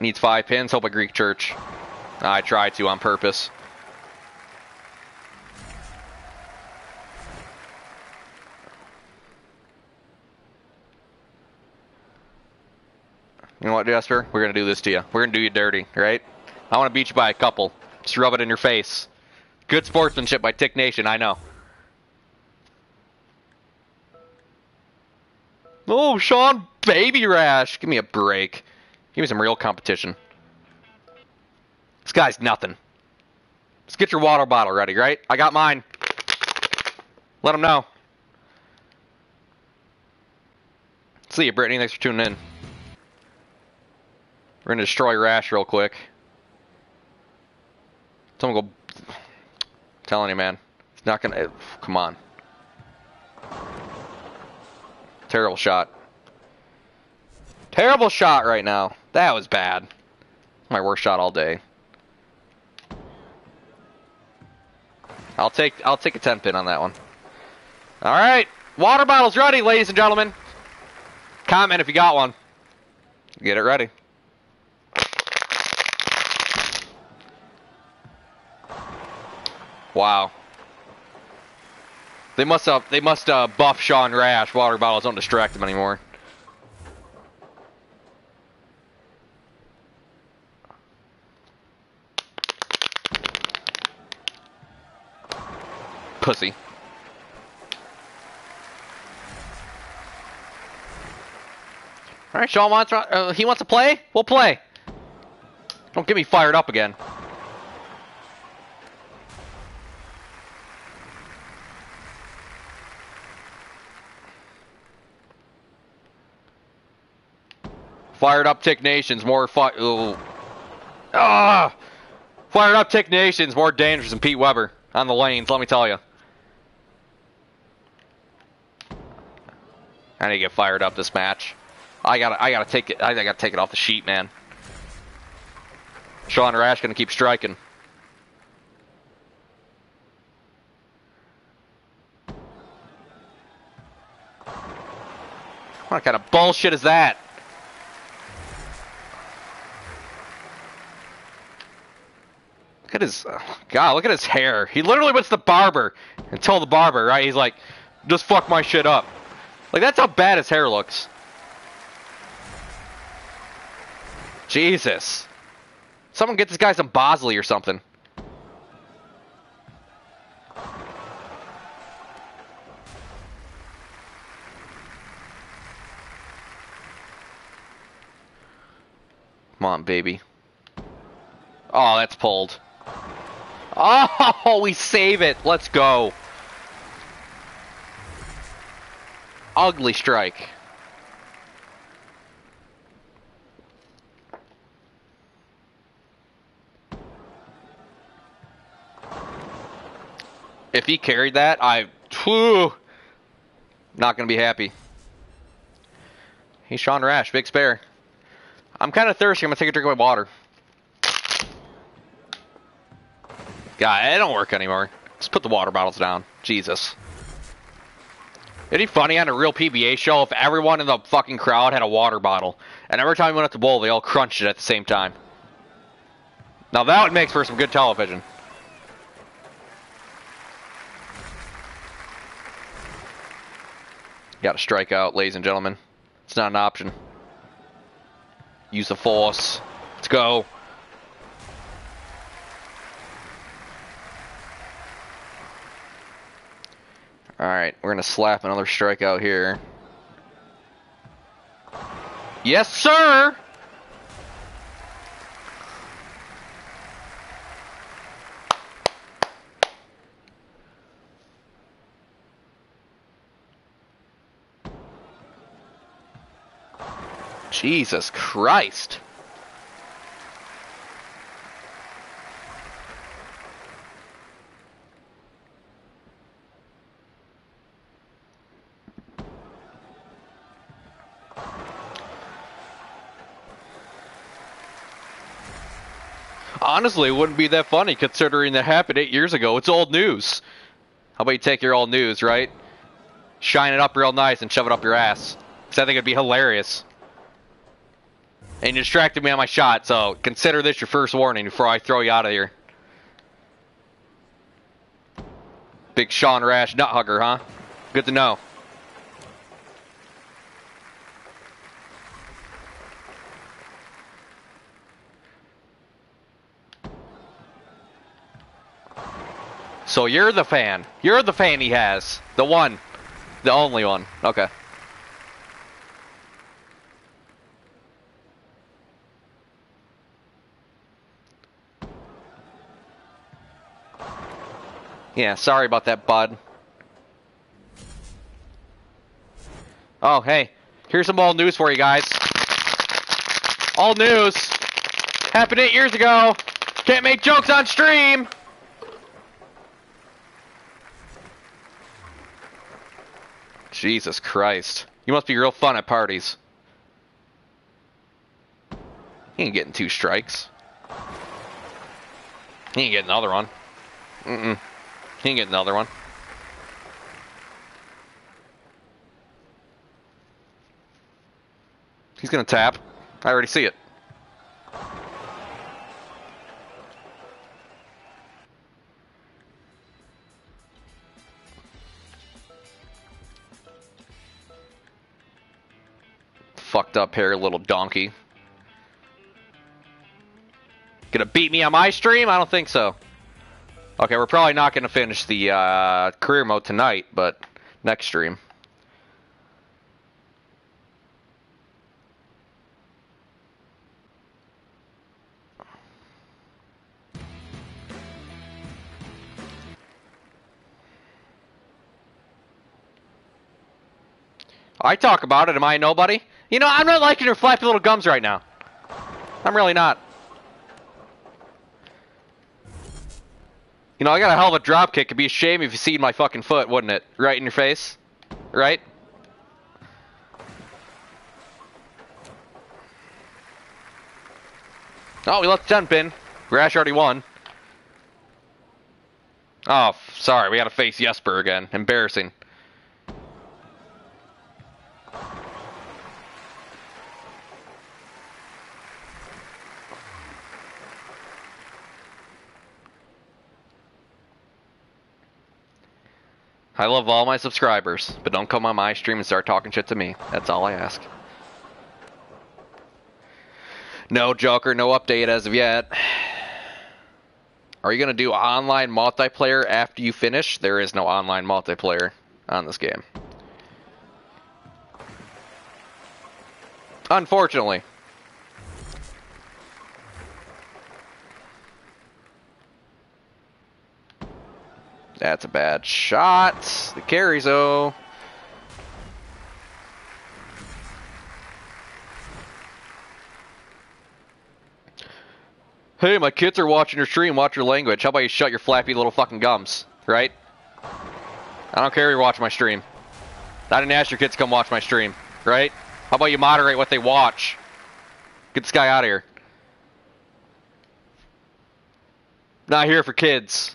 Needs five pins, help a Greek church. I try to on purpose. You know what, Jasper? We're gonna do this to you. We're gonna do you dirty, right? I wanna beat you by a couple. Just rub it in your face. Good sportsmanship by Tick Nation, I know. Oh, Sean Baby Rash. Give me a break. Give me some real competition. This guy's nothing. Let's get your water bottle ready, right? I got mine. Let him know. See you, Brittany. Thanks for tuning in. We're gonna destroy Rash real quick. Someone go. I'm telling you, man. It's not gonna. Come on. Terrible shot. Terrible shot right now. That was bad. My worst shot all day. I'll take I'll take a 10 pin on that one. All right. Water bottles ready, ladies and gentlemen. Comment if you got one. Get it ready. Wow. They must have they must uh, buff Sean Rash. Water bottles don't distract him anymore. Pussy. All right, Sean wants uh, he wants to play. We'll play. Don't get me fired up again. Fired up Tick Nations, more fi- Ooh. Ah! Fired up Tick Nations, more dangerous than Pete Weber on the lanes, let me tell you. I need to get fired up this match. I gotta, I gotta take it. I gotta take it off the sheet, man. Sean Rash gonna keep striking. What kind of bullshit is that? Look at his, uh, God, look at his hair. He literally went to the barber and told the barber, right? He's like, just fuck my shit up. Like, that's how bad his hair looks. Jesus. Someone get this guy some Bosley or something. Come on, baby. Oh, that's pulled. Oh, we save it. Let's go. Ugly strike. If he carried that, I... Whew, not going to be happy. He's Sean Rash, Big Spare. I'm kind of thirsty. I'm going to take a drink of my water. God, it don't work anymore. Let's put the water bottles down. Jesus. It'd be funny on a real PBA show if everyone in the fucking crowd had a water bottle. And every time we went up the bowl, they all crunched it at the same time. Now that would make for some good television. Got a strike out, ladies and gentlemen. It's not an option. Use the force. Let's go. Alright, we're going to slap another strikeout here. Yes, sir! Jesus Christ. Honestly, it wouldn't be that funny considering that happened eight years ago. It's old news. How about you take your old news, right? Shine it up real nice and shove it up your ass. Because I think it'd be hilarious. And you distracted me on my shot, so consider this your first warning before I throw you out of here. Big Sean Rash nut hugger, huh? Good to know. So you're the fan. You're the fan he has. The one. The only one. Okay. Yeah, sorry about that, bud. Oh, hey. Here's some old news for you guys. Old news. Happened eight years ago. Can't make jokes on stream. Jesus Christ. You must be real fun at parties. He ain't getting two strikes. He ain't getting another one. Mm-mm. He ain't getting another one. He's gonna tap. I already see it. Fucked up hair, little donkey. Gonna beat me on my stream? I don't think so. Okay, we're probably not gonna finish the uh, career mode tonight, but next stream. I talk about it. Am I nobody? You know, I'm not liking your flappy little gums right now. I'm really not. You know, I got a hell of a drop kick. It'd be a shame if you seen my fucking foot, wouldn't it? Right in your face? Right? Oh, we left the 10 pin. Rash already won. Oh, sorry. We gotta face Jesper again. Embarrassing. I love all my subscribers, but don't come on my stream and start talking shit to me. That's all I ask. No Joker, no update as of yet. Are you going to do online multiplayer after you finish? There is no online multiplayer on this game. Unfortunately. That's a bad shot. The carries, though. Hey, my kids are watching your stream. Watch your language. How about you shut your flappy little fucking gums, right? I don't care if you watch my stream. I didn't ask your kids to come watch my stream, right? How about you moderate what they watch? Get this guy out of here. Not here for kids.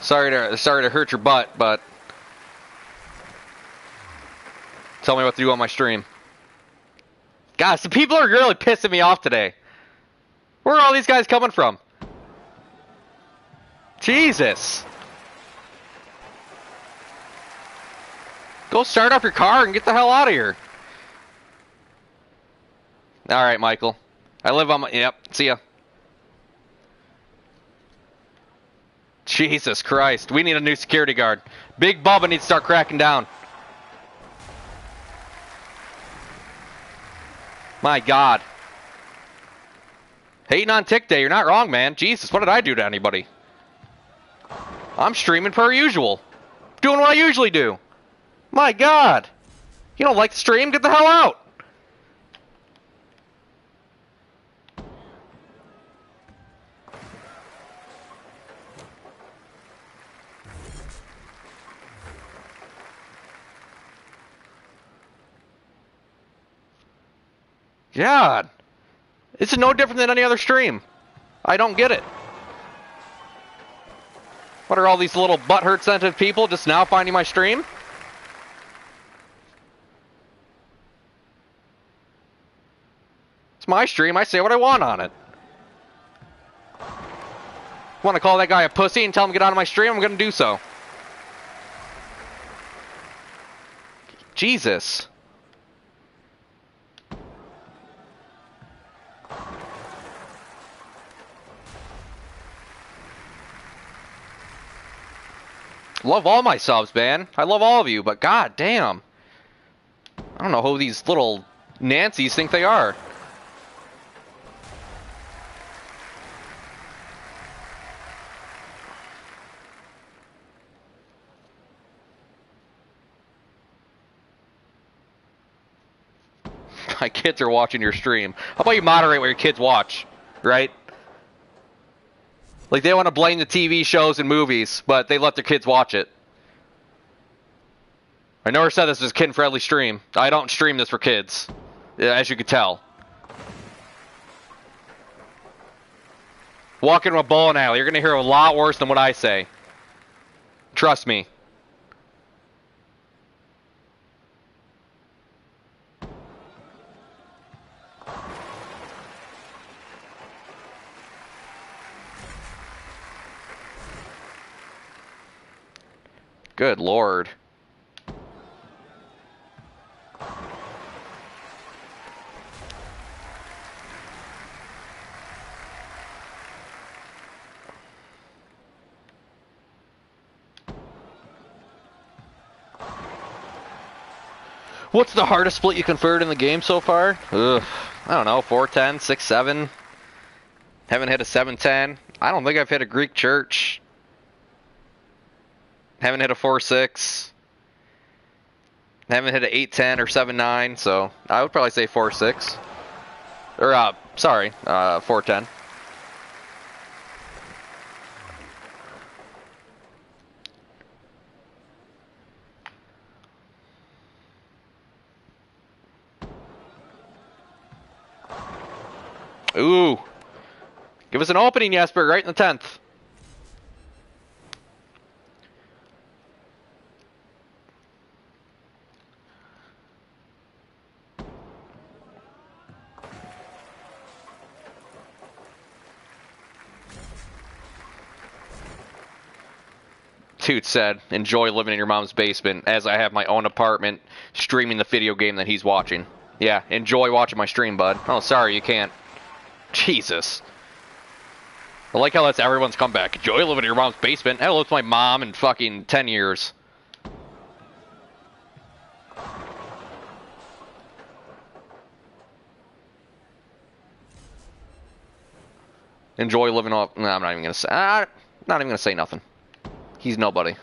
Sorry to sorry to hurt your butt, but tell me what to do on my stream. Guys, the people are really pissing me off today. Where are all these guys coming from? Jesus. Go start up your car and get the hell out of here. All right, Michael. I live on my. Yep. See ya. Jesus Christ. We need a new security guard. Big Bubba needs to start cracking down. My God. Hating on Tick Day, you're not wrong, man. Jesus, what did I do to anybody? I'm streaming per usual. Doing what I usually do. My God. You don't like the stream? Get the hell out. God. It's no different than any other stream. I don't get it. What are all these little butthurt sensitive people just now finding my stream? It's my stream. I say what I want on it. Want to call that guy a pussy and tell him to get out of my stream? I'm going to do so. Jesus. Love all my subs, man. I love all of you, but god damn. I don't know who these little Nancys think they are. My kids are watching your stream. How about you moderate what your kids watch, right? Like they want to blame the TV shows and movies, but they let their kids watch it. I never said this was a kid-friendly stream. I don't stream this for kids, as you could tell. Walk into a bowling alley, you're gonna hear a lot worse than what I say. Trust me. Good lord. What's the hardest split you converted in the game so far? Ugh, I don't know, 410, 6-7. Haven't hit a 710. I don't think I've hit a Greek church. Haven't hit a 4-6. Haven't hit an 8-10 or 7-9, so I would probably say 4-6. Or, uh, sorry, uh, 4-10. Ooh. Give us an opening, Jesper, right in the 10th. Toot said, enjoy living in your mom's basement as I have my own apartment streaming the video game that he's watching. Yeah, enjoy watching my stream, bud. Oh, sorry, you can't. Jesus. I like how that's everyone's comeback. Enjoy living in your mom's basement. Hell, it's my mom in fucking 10 years. Enjoy living off. No, I'm not even gonna say. Uh, not even gonna say nothing. He's nobody.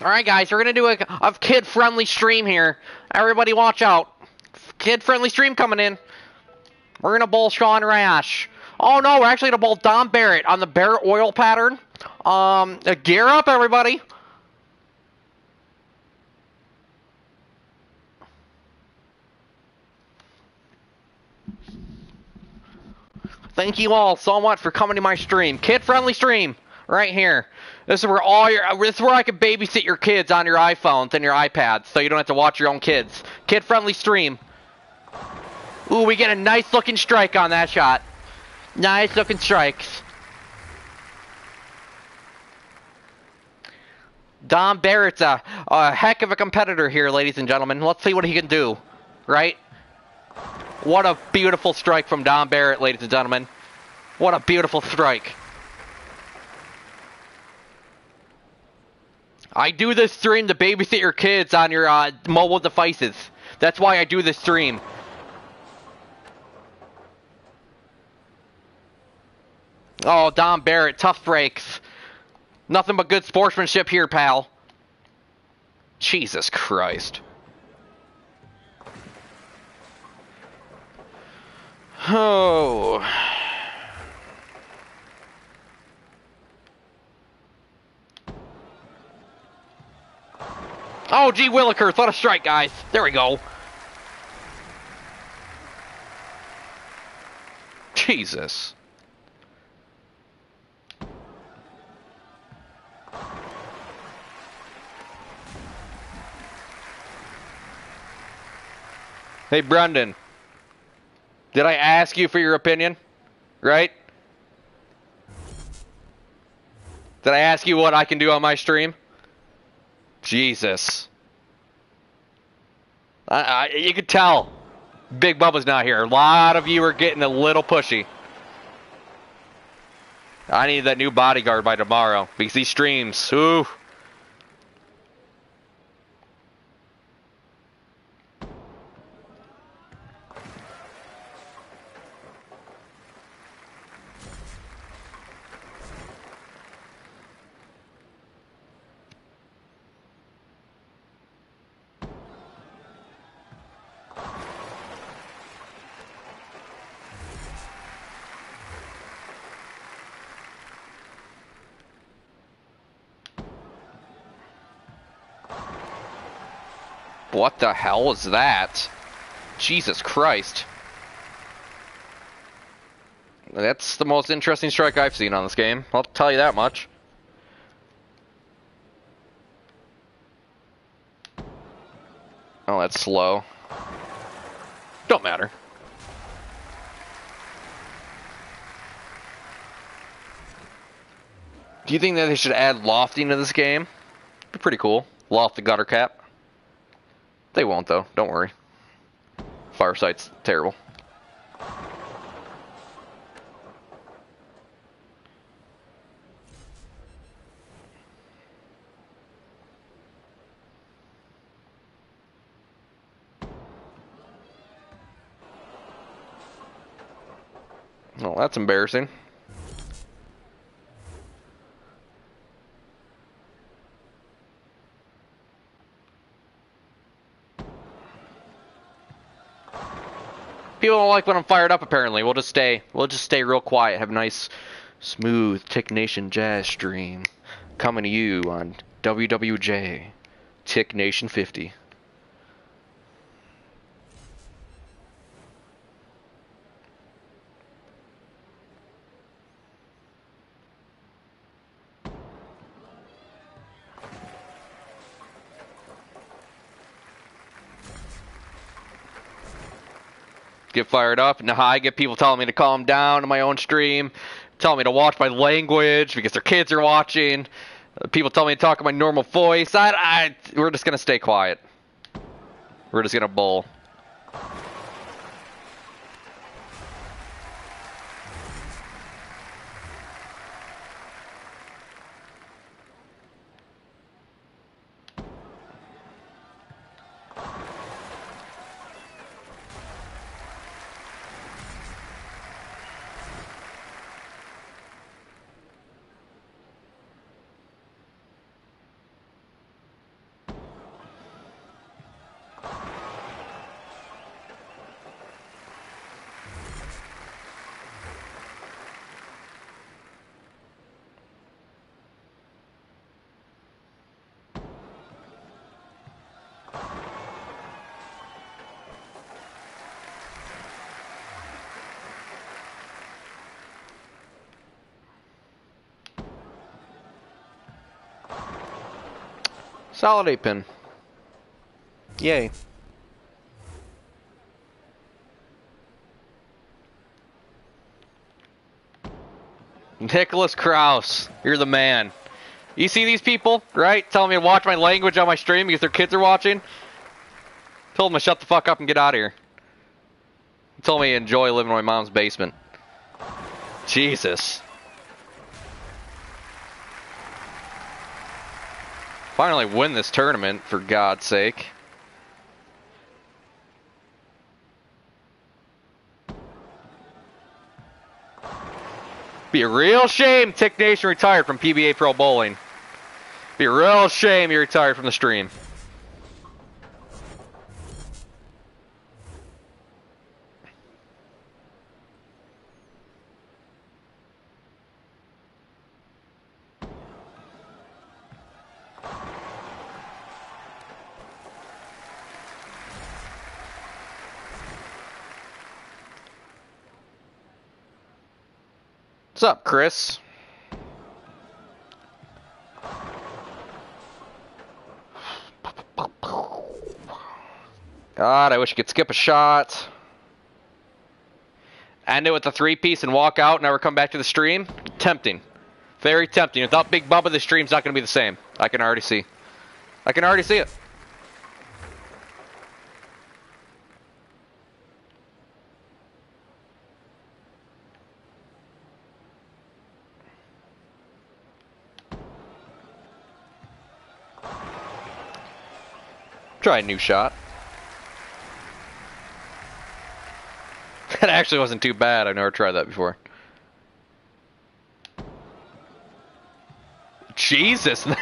Alright guys, we're gonna do a, a kid-friendly stream here. Everybody watch out. Kid-friendly stream coming in. We're gonna bowl Sean Rash. Oh no, we're actually gonna bowl Dom Barrett on the Barrett oil pattern. Um, uh, gear up everybody. Thank you all so much for coming to my stream. Kid-friendly stream. Right here. This is where all your this is where I can babysit your kids on your iPhones and your iPads, so you don't have to watch your own kids. Kid-friendly stream. Ooh, we get a nice looking strike on that shot. Nice looking strikes. Dom Barrett's a, a heck of a competitor here, ladies and gentlemen. Let's see what he can do. Right? What a beautiful strike from Dom Barrett, ladies and gentlemen. What a beautiful strike. I do this stream to babysit your kids on your uh, mobile devices. That's why I do this stream. Oh, Dom Barrett, tough breaks. Nothing but good sportsmanship here, pal. Jesus Christ. Oh. Oh, gee Williker, thought a strike, guys. There we go. Jesus. Hey, Brendan. Did I ask you for your opinion? Right? Did I ask you what I can do on my stream? Jesus. I, I, you could tell Big Bubba's not here. A lot of you are getting a little pushy. I need that new bodyguard by tomorrow because these streams, ooh. What the hell is that? Jesus Christ. That's the most interesting strike I've seen on this game. I'll tell you that much. Oh, that's slow. Don't matter. Do you think that they should add lofting to this game? Be pretty cool. Loft the gutter cap. They won't though, don't worry. Firesight's terrible. Well, that's embarrassing. People don't like when I'm fired up, apparently. We'll just stay. We'll just stay real quiet. Have a nice, smooth Tick Nation jazz stream coming to you on WWJ Tick Nation 50. Get fired up. Now I get people telling me to calm down in my own stream, telling me to watch my language because their kids are watching. Uh, people tell me to talk in my normal voice. I, I, we're just gonna stay quiet. We're just gonna bowl. Solid 8 pin. Yay. Nicholas Kraus, you're the man. You see these people, right? Telling me to watch my language on my stream because their kids are watching. Told them to shut the fuck up and get out of here. Told me to enjoy living in my mom's basement. Jesus. Finally win this tournament, for God's sake. Be a real shame Tick Nation retired from PBA Pro Bowling. Be a real shame you retired from the stream. What's up, Chris? God, I wish you could skip a shot. End it with a three piece and walk out, and never come back to the stream. Tempting. Very tempting. Without Big Bubba, the stream's not going to be the same. I can already see. I can already see it. Try a new shot. That actually wasn't too bad. I've never tried that before. Jesus.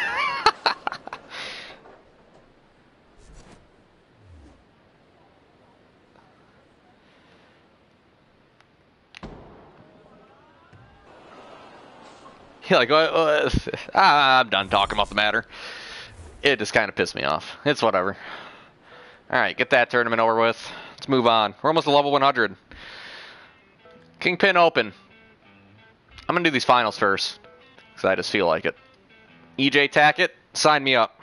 You're like, uh, ah, I'm done talking about the matter. It just kind of pissed me off. It's whatever. Alright, get that tournament over with. Let's move on. We're almost to level 100. Kingpin Open. I'm going to do these finals first. Because I just feel like it. EJ Tackett, sign me up.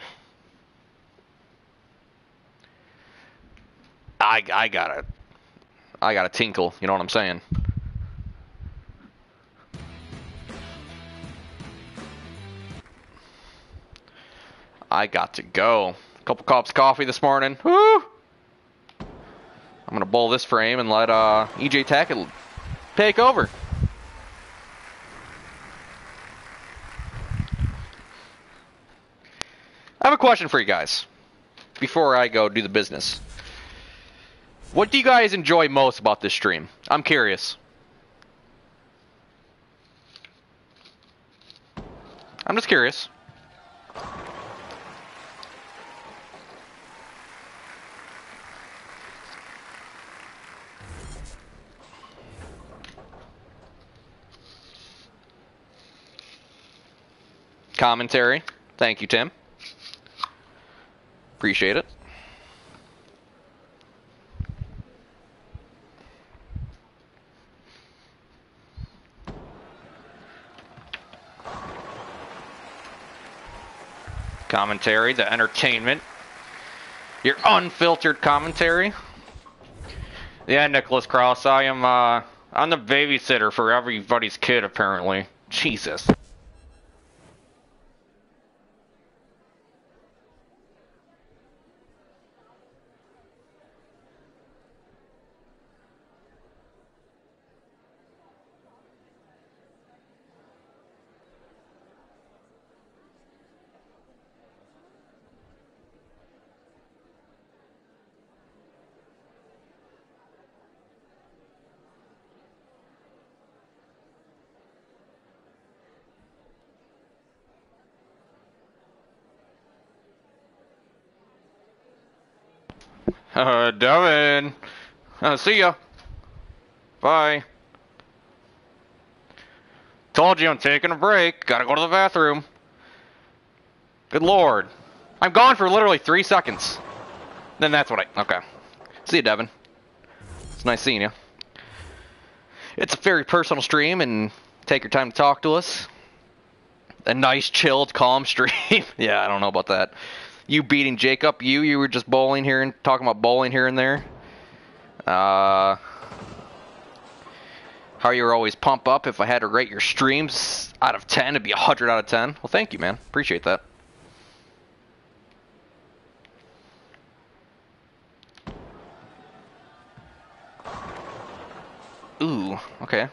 I, I gotta... I gotta tinkle, you know what I'm saying? I got to go. A couple cups of coffee this morning. Woo! I'm gonna bowl this frame and let uh, EJ Tackett take over. I have a question for you guys before I go do the business. What do you guys enjoy most about this stream? I'm curious. I'm just curious. Commentary. Thank you, Tim. Appreciate it. Commentary, the entertainment. Your unfiltered commentary. Yeah, Nicholas Cross, I am, uh, I'm the babysitter for everybody's kid, apparently. Jesus. Uh, Devin. Uh, see ya. Bye. Told you I'm taking a break. Gotta go to the bathroom. Good lord. I'm gone for literally three seconds. Then that's what I... Okay. See you, Devin. It's nice seeing you. It's a very personal stream, and take your time to talk to us. A nice, chilled, calm stream. yeah, I don't know about that. You beating Jacob. You you were just bowling here and talking about bowling here and there. Uh, how you were always pump up. If I had to rate your streams out of 10, it'd be 100 out of 10. Well, thank you, man. Appreciate that. Ooh, okay.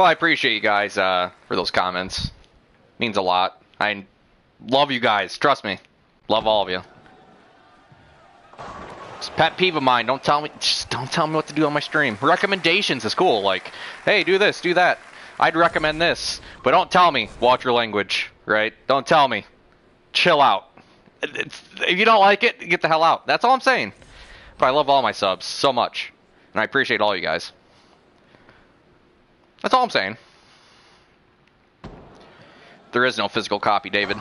Well, I appreciate you guys uh, for those comments. Means a lot. I love you guys. Trust me. Love all of you. It's pet peeve of mine. Don't tell me. Just don't tell me what to do on my stream. Recommendations is cool. Like, hey, do this, do that. I'd recommend this, but don't tell me. Watch your language, right? Don't tell me. Chill out. If you don't like it, get the hell out. That's all I'm saying. But I love all my subs so much, and I appreciate all you guys. That's all I'm saying. There is no physical copy, David.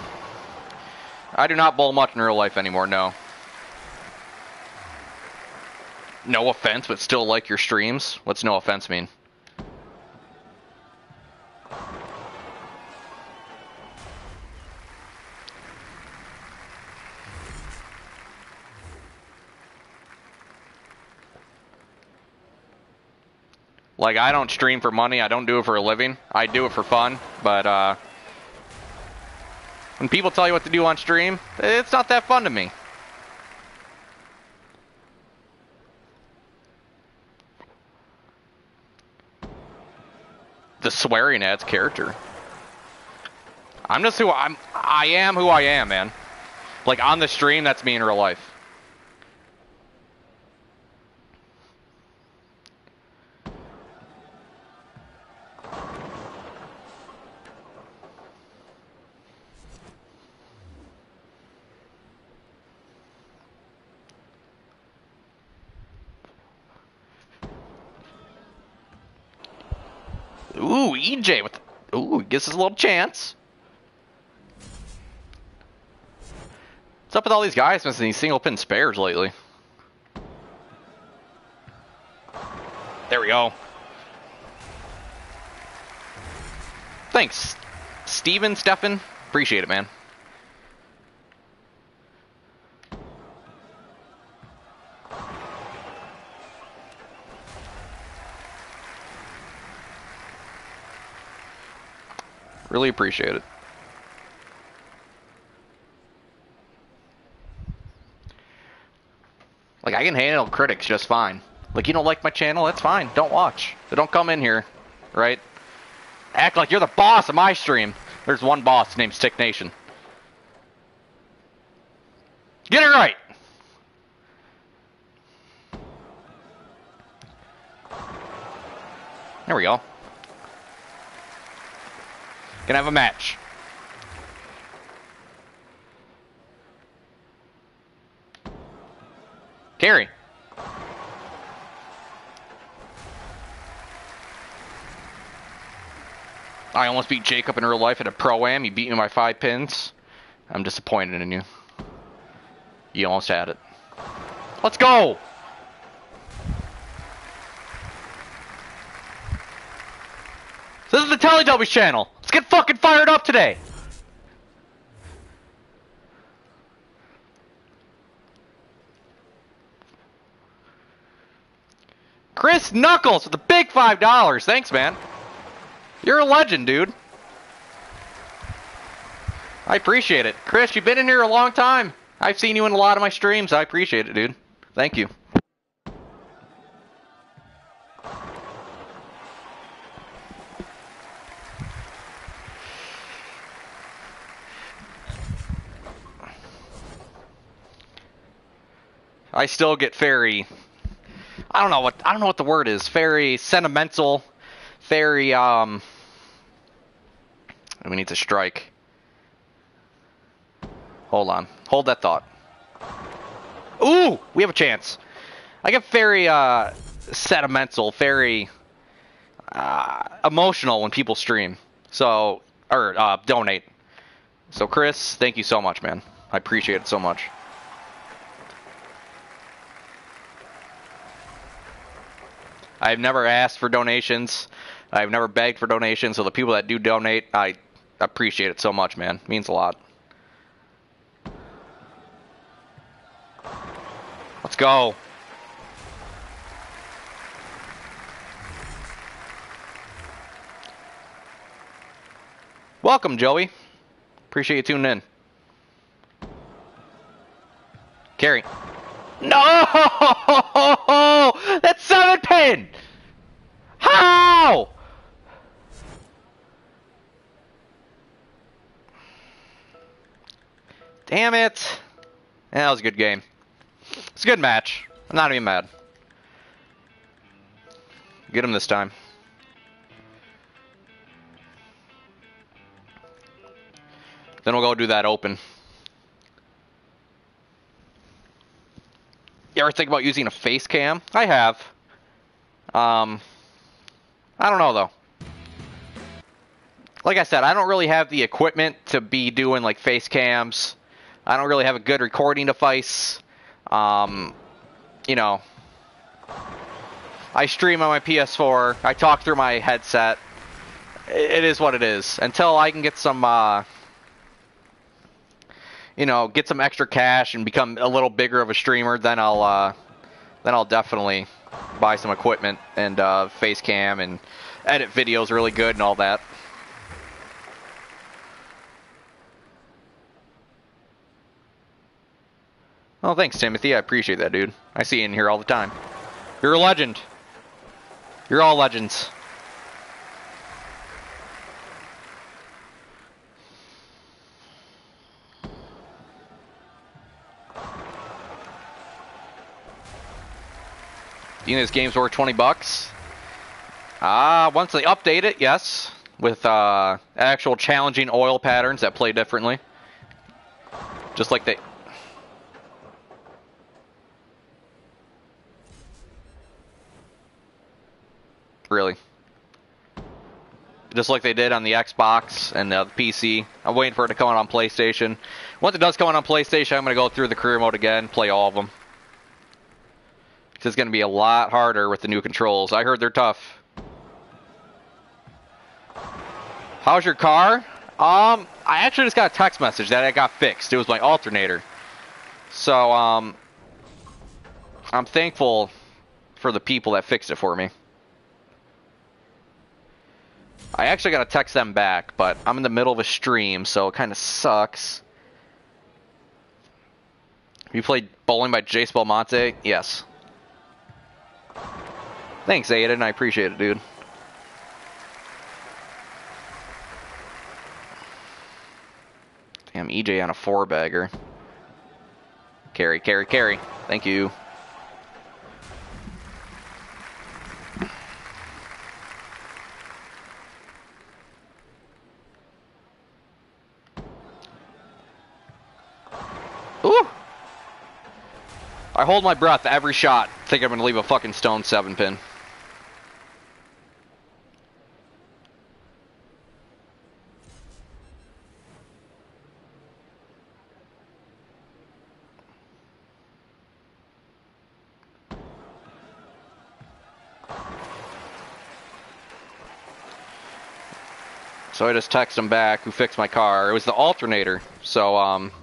I do not bowl much in real life anymore, no. No offense, but still like your streams? What's no offense mean? Like, I don't stream for money. I don't do it for a living. I do it for fun. But, uh, when people tell you what to do on stream, it's not that fun to me. The swearing adds character. I'm just who I'm. I am who I am, man. Like on the stream, that's me in real life. Ooh, EJ with ooh, gives us a little chance. What's up with all these guys missing these single pin spares lately? There we go. Thanks, Steven, Stefan. Appreciate it, man. Really appreciate it. Like, I can handle critics just fine. Like, you don't like my channel? That's fine. Don't watch. So don't come in here, right? Act like you're the boss of my stream. There's one boss named Stick Nation. Get it right! There we go. Can have a match. Carry. I almost beat Jacob in real life at a pro-am. He beat me by five pins. I'm disappointed in you. You almost had it. Let's go! This is the Teletubbies channel. Let's get fucking fired up today. Chris Knuckles with the big five dollars. Thanks, man. You're a legend, dude. I appreciate it. Chris, you've been in here a long time. I've seen you in a lot of my streams. I appreciate it, dude. Thank you. I still get very I don't know what I don't know what the word is. Very sentimental, very um we need to strike. Hold on. Hold that thought. Ooh, we have a chance. I get very uh sentimental, very uh, emotional when people stream. So or uh, donate. So Chris, thank you so much, man. I appreciate it so much. I've never asked for donations. I've never begged for donations. So the people that do donate, I appreciate it so much, man. It means a lot. Let's go. Welcome, Joey. Appreciate you tuning in. Carry. No! That's seven pin! How? Damn it. Yeah, that was a good game. It's a good match. I'm not even mad. Get him this time. Then we'll go do that open. You ever think about using a face cam? I have. Um, I don't know though. Like I said, I don't really have the equipment to be doing like face cams. I don't really have a good recording device. Um, you know, I stream on my PS4. I talk through my headset. It is what it is. Until I can get some, uh, you know, get some extra cash and become a little bigger of a streamer, then I'll, uh, then I'll definitely buy some equipment and uh, face cam and edit videos really good and all that. Oh, thanks, Timothy. I appreciate that, dude. I see you in here all the time. You're a legend. You're all legends. You think this game's worth 20 bucks? Ah, uh, once they update it, yes. With uh, actual challenging oil patterns that play differently. Just like they Really. Just like they did on the Xbox and uh, the PC. I'm waiting for it to come out on PlayStation. Once it does come out on PlayStation, I'm going to go through the career mode again, play all of them. It's going to be a lot harder with the new controls. I heard they're tough. How's your car? Um, I actually just got a text message that it got fixed. It was my alternator. So, um, I'm thankful for the people that fixed it for me. I actually got to text them back, but I'm in the middle of a stream, so it kind of sucks. You played Bowling by Jace Belmonte? Yes. Thanks, Aiden. I appreciate it, dude. Damn, EJ on a four-bagger. Carry, carry, carry. Thank you. Ooh! I hold my breath every shot. Think I'm gonna leave a fucking stone seven pin. So I just text him back who fixed my car. It was the alternator. So um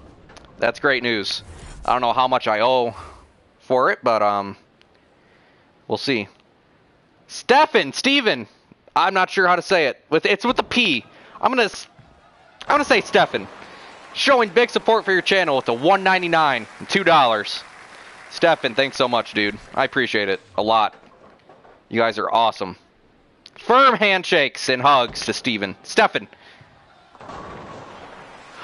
that's great news. I don't know how much I owe for it, but um, we'll see. Stefan, Steven, I'm not sure how to say it. With it's with a P. I'm gonna I'm gonna say Stefan. Showing big support for your channel with a $1.99 and two dollars. Stefan, thanks so much, dude. I appreciate it a lot. You guys are awesome. Firm handshakes and hugs to Steven. Stefan.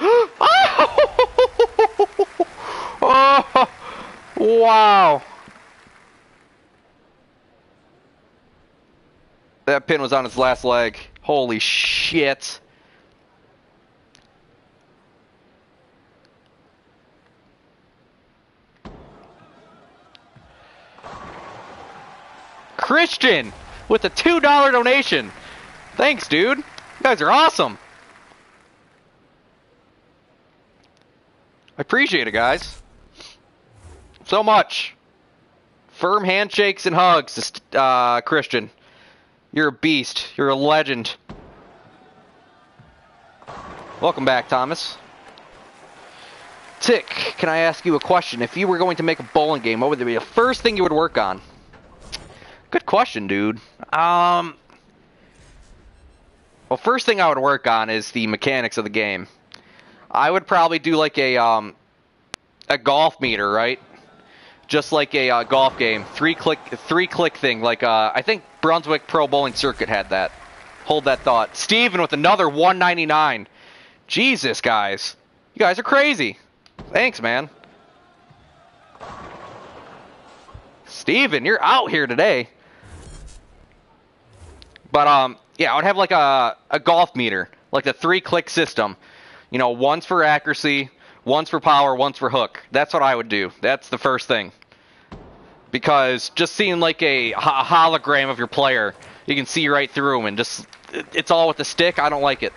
oh, wow. That pin was on its last leg. Holy shit. Christian with a $2 donation. Thanks, dude. You guys are awesome. I appreciate it, guys. So much. Firm handshakes and hugs, uh, Christian. You're a beast. You're a legend. Welcome back, Thomas. Tick, can I ask you a question? If you were going to make a bowling game, what would be the first thing you would work on? Good question, dude. Um, well, first thing I would work on is the mechanics of the game. I would probably do like a um, a golf meter, right? Just like a uh, golf game, three click, three click thing. Like uh, I think Brunswick Pro Bowling Circuit had that. Hold that thought. Steven with another 199. Jesus, guys, you guys are crazy. Thanks, man. Steven, you're out here today. But um, yeah, I would have like a a golf meter, like the three click system. You know, one's for accuracy, one's for power, one's for hook. That's what I would do. That's the first thing. Because just seeing like a, a hologram of your player, you can see right through them, and just it's all with the stick. I don't like it.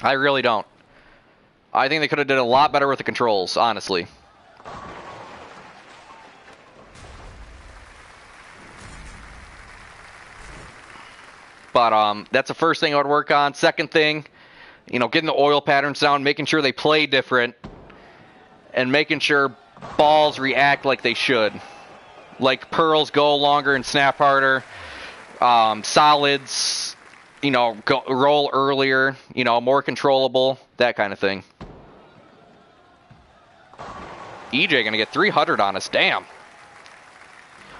I really don't. I think they could have did a lot better with the controls, honestly. But um, that's the first thing I would work on. Second thing, you know, getting the oil patterns down, making sure they play different, and making sure balls react like they should. Like pearls go longer and snap harder. Um, solids, you know, go, roll earlier. You know, more controllable. That kind of thing. EJ gonna get 300 on us. Damn.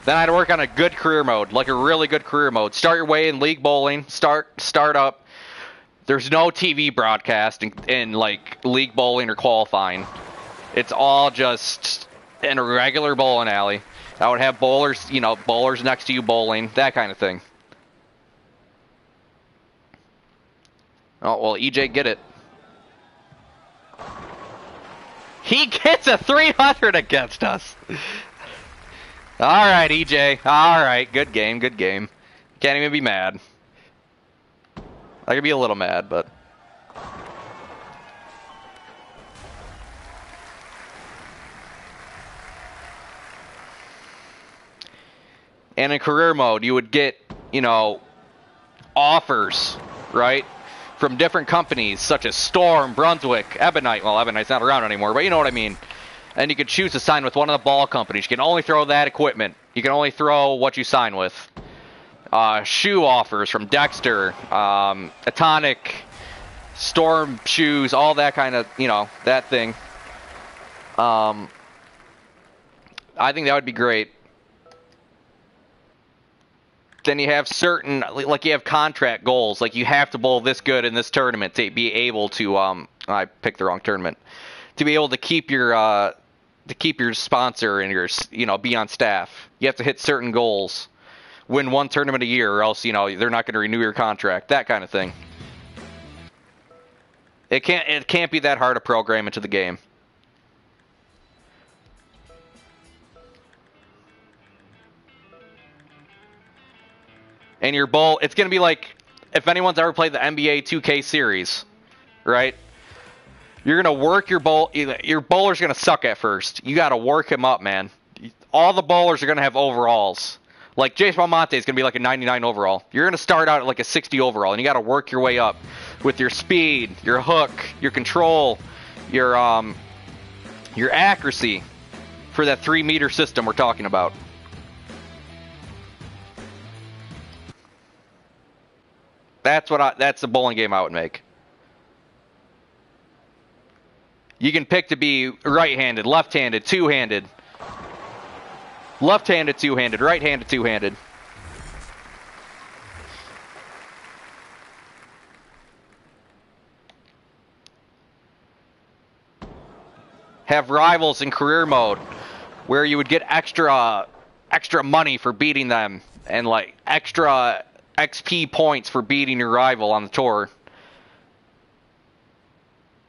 Then I'd work on a good career mode, like a really good career mode. Start your way in league bowling. Start start up. There's no TV broadcast in, in like league bowling or qualifying. It's all just in a regular bowling alley. I would have bowlers, you know, bowlers next to you bowling, that kind of thing. Oh well, EJ, get it. He gets a 300 against us. All right, EJ. All right, good game, good game. Can't even be mad. I could be a little mad, but. And in career mode, you would get, you know, offers, right? From different companies such as Storm, Brunswick, Ebonite. Well, Ebonite's not around anymore, but you know what I mean and you can choose to sign with one of the ball companies. You can only throw that equipment. You can only throw what you sign with. Uh, shoe offers from Dexter, um, Etonic, Storm shoes, all that kind of, you know, that thing. Um, I think that would be great. Then you have certain, like you have contract goals, like you have to bowl this good in this tournament to be able to. Um, I picked the wrong tournament. To be able to keep your uh, to keep your sponsor and your you know be on staff. You have to hit certain goals, win one tournament a year, or else you know they're not going to renew your contract. That kind of thing. It can't it can't be that hard to program into the game. And your bowl, it's going to be like if anyone's ever played the NBA 2K series, right? You're gonna work your bowl. Your bowler's gonna suck at first. You gotta work him up, man. All the bowlers are gonna have overalls. Like Jace Belmonte is gonna be like a 99 overall. You're gonna start out at like a 60 overall, and you gotta work your way up with your speed, your hook, your control, your um, your accuracy for that three meter system we're talking about. That's what I. That's the bowling game I would make. You can pick to be right-handed, left-handed, two-handed. Left-handed, two-handed, right-handed, two-handed. Have rivals in career mode where you would get extra extra money for beating them and like extra XP points for beating your rival on the tour.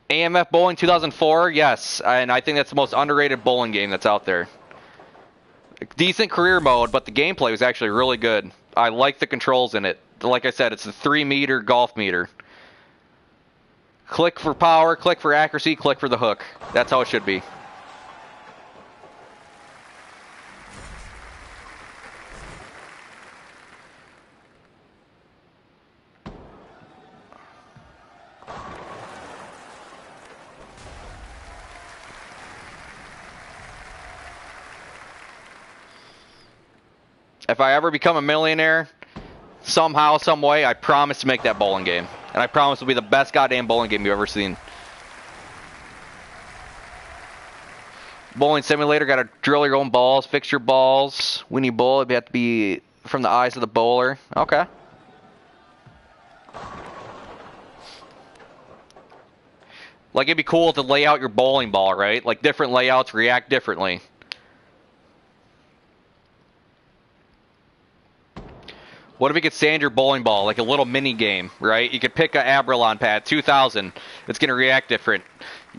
AMF Bowling 2004, yes, and I think that's the most underrated bowling game that's out there. Decent career mode, but the gameplay was actually really good. I like the controls in it. Like I said, it's a three meter golf meter. Click for power, click for accuracy, click for the hook. That's how it should be. If I ever become a millionaire, somehow, some way, I promise to make that bowling game. And I promise it'll be the best goddamn bowling game you've ever seen. Bowling simulator, got to drill your own balls, fix your balls. When you bowl, it'd have to be from the eyes of the bowler. Okay. Like it'd be cool to lay out your bowling ball, right? Like different layouts react differently. What if we could sand your bowling ball like a little mini game, right? You could pick a Abralon pad, 2000. It's going to react different.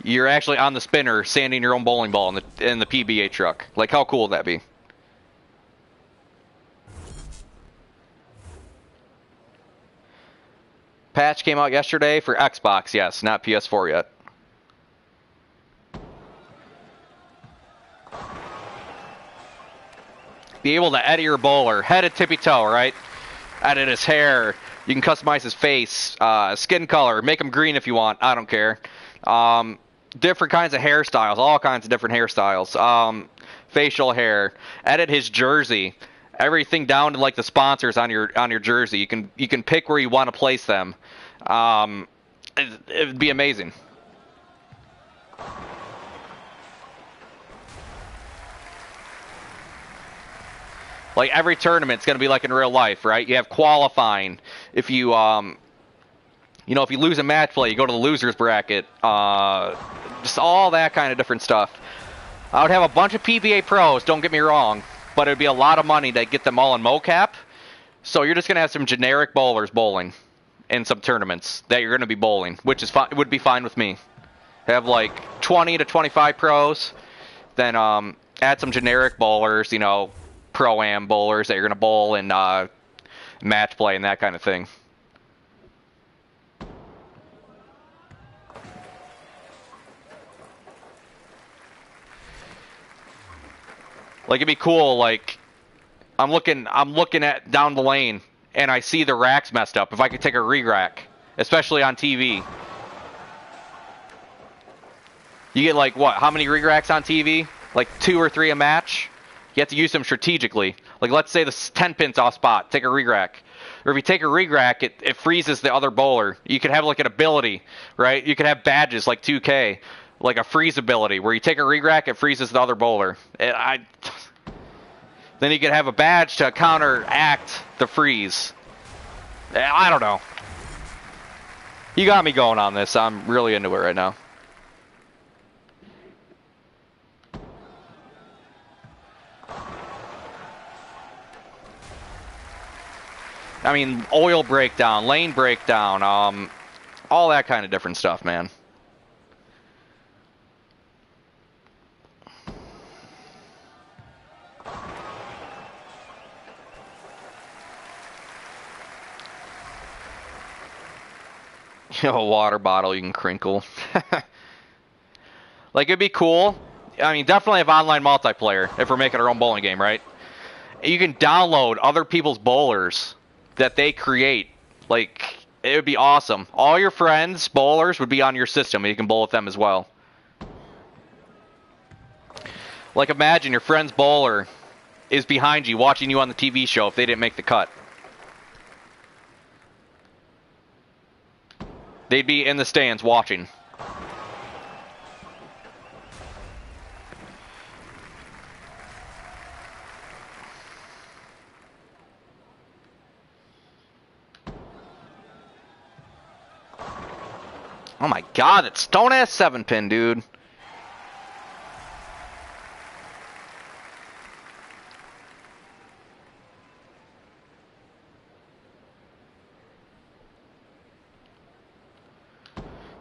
You're actually on the spinner sanding your own bowling ball in the in the PBA truck. Like how cool would that be? Patch came out yesterday for Xbox, yes, not PS4 yet. Be able to edit your bowler, head a tippy toe, right? Edit his hair. You can customize his face, uh, skin color, make him green if you want. I don't care. Um, different kinds of hairstyles, all kinds of different hairstyles. Um, facial hair. Edit his jersey. Everything down to like the sponsors on your on your jersey. You can you can pick where you want to place them. Um, it, it'd be amazing. Like every tournament's going to be like in real life, right? You have qualifying. If you um you know, if you lose a match play, you go to the losers bracket. Uh just all that kind of different stuff. I would have a bunch of PBA pros, don't get me wrong, but it would be a lot of money to get them all in mocap. So you're just going to have some generic bowlers bowling in some tournaments that you're going to be bowling, which is fine would be fine with me. Have like 20 to 25 pros, then um add some generic bowlers, you know, pro am bowlers that you're going to bowl in uh, match play and that kind of thing. Like it'd be cool. Like I'm looking, I'm looking at down the lane, and I see the racks messed up. If I could take a re-rack, especially on TV, you get like what? How many re-racks on TV? Like two or three a match. You have to use them strategically. Like let's say the 10 pins off spot, take a re-rack. Or if you take a re-rack, it, it freezes the other bowler. You could have like an ability, right? You could have badges like 2K, like a freeze ability, where you take a re-rack, it freezes the other bowler. It, I, then you could have a badge to counteract the freeze. Eh, I don't know. You got me going on this. I'm really into it right now. I mean, oil breakdown, lane breakdown, um, all that kind of different stuff, man. You know, a water bottle you can crinkle. like, it'd be cool. I mean, definitely have online multiplayer if we're making our own bowling game, right? You can download other people's bowlers that they create. Like it would be awesome. All your friends, bowlers, would be on your system, and you can bowl with them as well. Like imagine your friend's bowler is behind you, watching you on the TV show if they didn't make the cut. They'd be in the stands watching. Oh my god, it's stone ass seven pin, dude.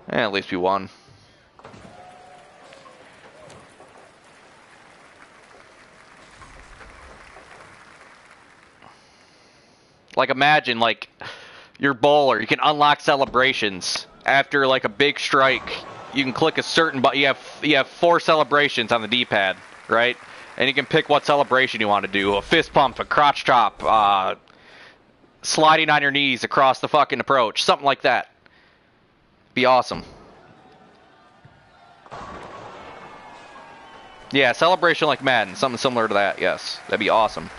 Eh, at least we won. Like imagine like your bowler, you can unlock celebrations after like a big strike, you can click a certain button. You have you have four celebrations on the D-pad, right? And you can pick what celebration you want to do: a fist pump, a crotch chop, uh, sliding on your knees across the fucking approach, something like that. Be awesome. Yeah, celebration like Madden, something similar to that. Yes, that'd be awesome.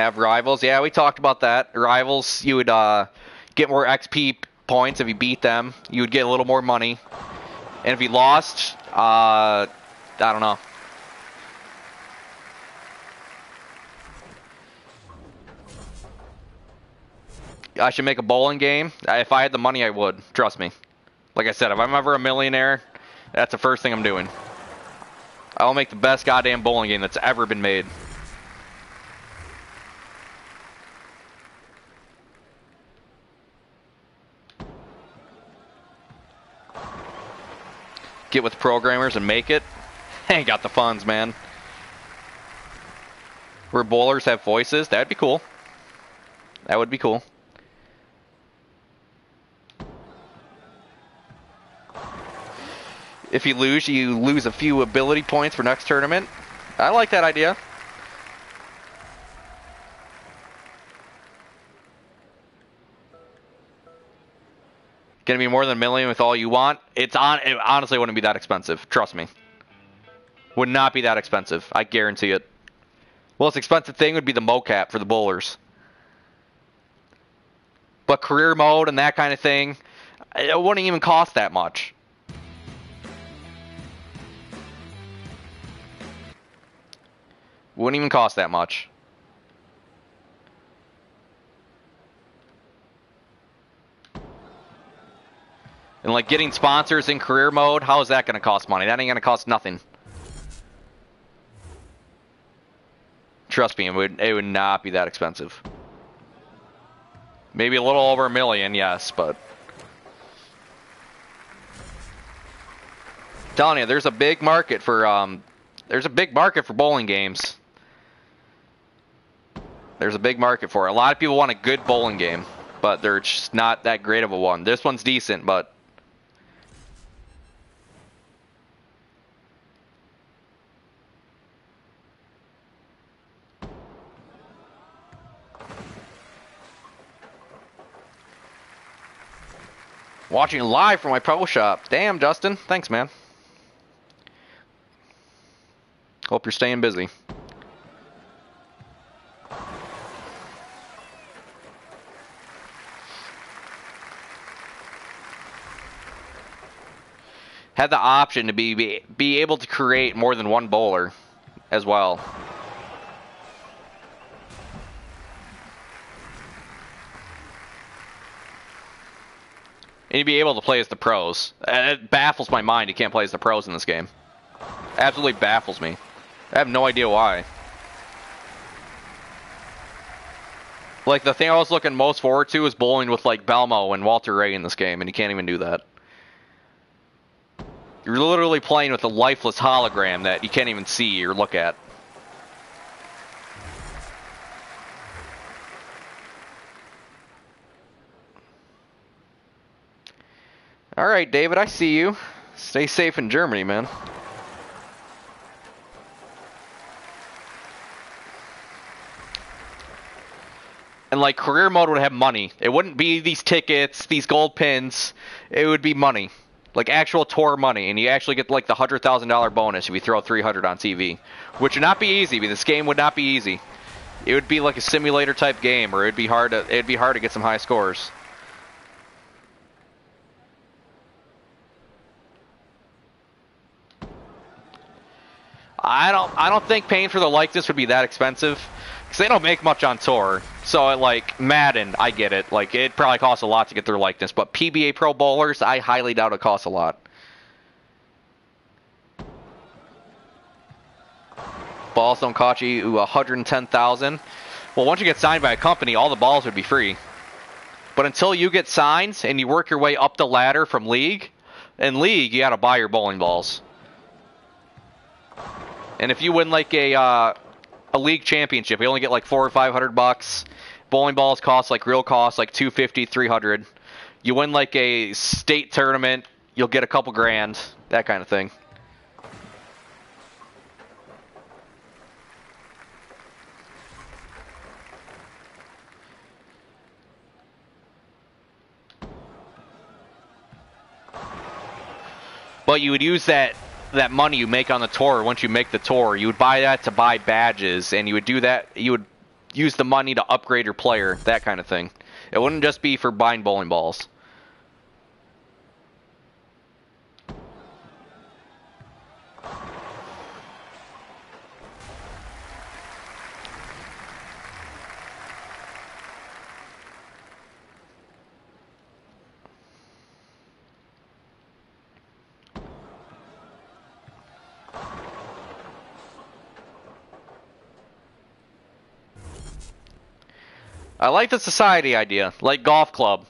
Have rivals. Yeah, we talked about that. Rivals, you would uh, get more XP points if you beat them. You would get a little more money. And if you lost, uh, I don't know. I should make a bowling game. If I had the money, I would. Trust me. Like I said, if I'm ever a millionaire, that's the first thing I'm doing. I'll make the best goddamn bowling game that's ever been made. Get with programmers and make it. Ain't got the funds, man. Where bowlers have voices, that'd be cool. That would be cool. If you lose, you lose a few ability points for next tournament. I like that idea. Gonna be more than a million with all you want. It's on. It honestly wouldn't be that expensive. Trust me. Would not be that expensive. I guarantee it. Most expensive thing would be the mocap for the bowlers. But career mode and that kind of thing, it wouldn't even cost that much. Wouldn't even cost that much. And like getting sponsors in career mode, how is that going to cost money? That ain't going to cost nothing. Trust me, it would, it would not be that expensive. Maybe a little over a million, yes, but... I'm telling you, there's a big market for, um, there's a big market for bowling games. There's a big market for it. A lot of people want a good bowling game, but they're just not that great of a one. This one's decent, but Watching live from my pro shop. Damn, Justin. Thanks, man. Hope you're staying busy. Had the option to be, be be able to create more than one bowler as well. And you'd be able to play as the pros. Uh, it baffles my mind you can't play as the pros in this game. Absolutely baffles me. I have no idea why. Like, the thing I was looking most forward to is bowling with, like, Belmo and Walter Ray in this game, and you can't even do that. You're literally playing with a lifeless hologram that you can't even see or look at. All right, David, I see you. Stay safe in Germany, man. And like career mode would have money. It wouldn't be these tickets, these gold pins. It would be money, like actual tour money, and you actually get like the hundred thousand dollar bonus if you throw three hundred on TV, which would not be easy. This game would not be easy. It would be like a simulator type game, or it'd be hard to it'd be hard to get some high scores. I don't I don't think paying for the likeness would be that expensive because they don't make much on tour. So like Madden, I get it. Like it probably costs a lot to get their likeness, but PBA Pro Bowlers, I highly doubt it costs a lot. Balls don't cost you 110,000. Well, once you get signed by a company, all the balls would be free. But until you get signs and you work your way up the ladder from league, in league you got to buy your bowling balls. And if you win like a uh, a league championship, you only get like four or five hundred bucks. Bowling balls cost like real cost like 250, 300. You win like a state tournament, you'll get a couple grand, that kind of thing. But you would use that that money you make on the tour once you make the tour, you would buy that to buy badges, and you would do that. You would use the money to upgrade your player, that kind of thing. It wouldn't just be for buying bowling balls. I like the society idea, like golf club.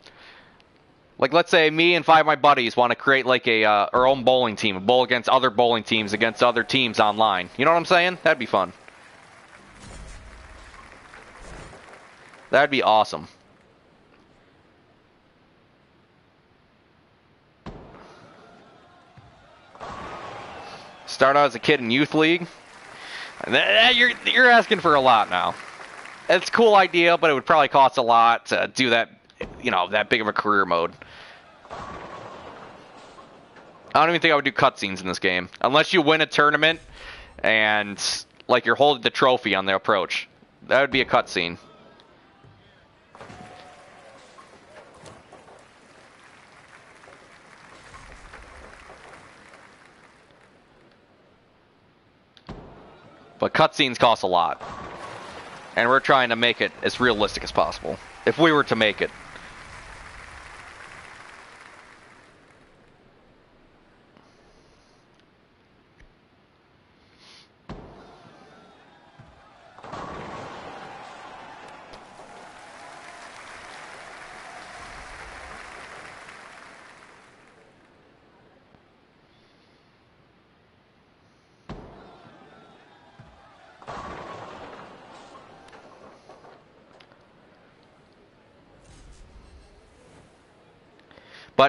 Like let's say me and five of my buddies want to create like a uh, our own bowling team, bowl against other bowling teams against other teams online. You know what I'm saying? That'd be fun. That'd be awesome. Start out as a kid in youth league. You're you're asking for a lot now it's a cool idea, but it would probably cost a lot to do that, you know, that big of a career mode. I don't even think I would do cutscenes in this game. Unless you win a tournament and, like, you're holding the trophy on the approach. That would be a cutscene. But cutscenes cost a lot and we're trying to make it as realistic as possible. If we were to make it.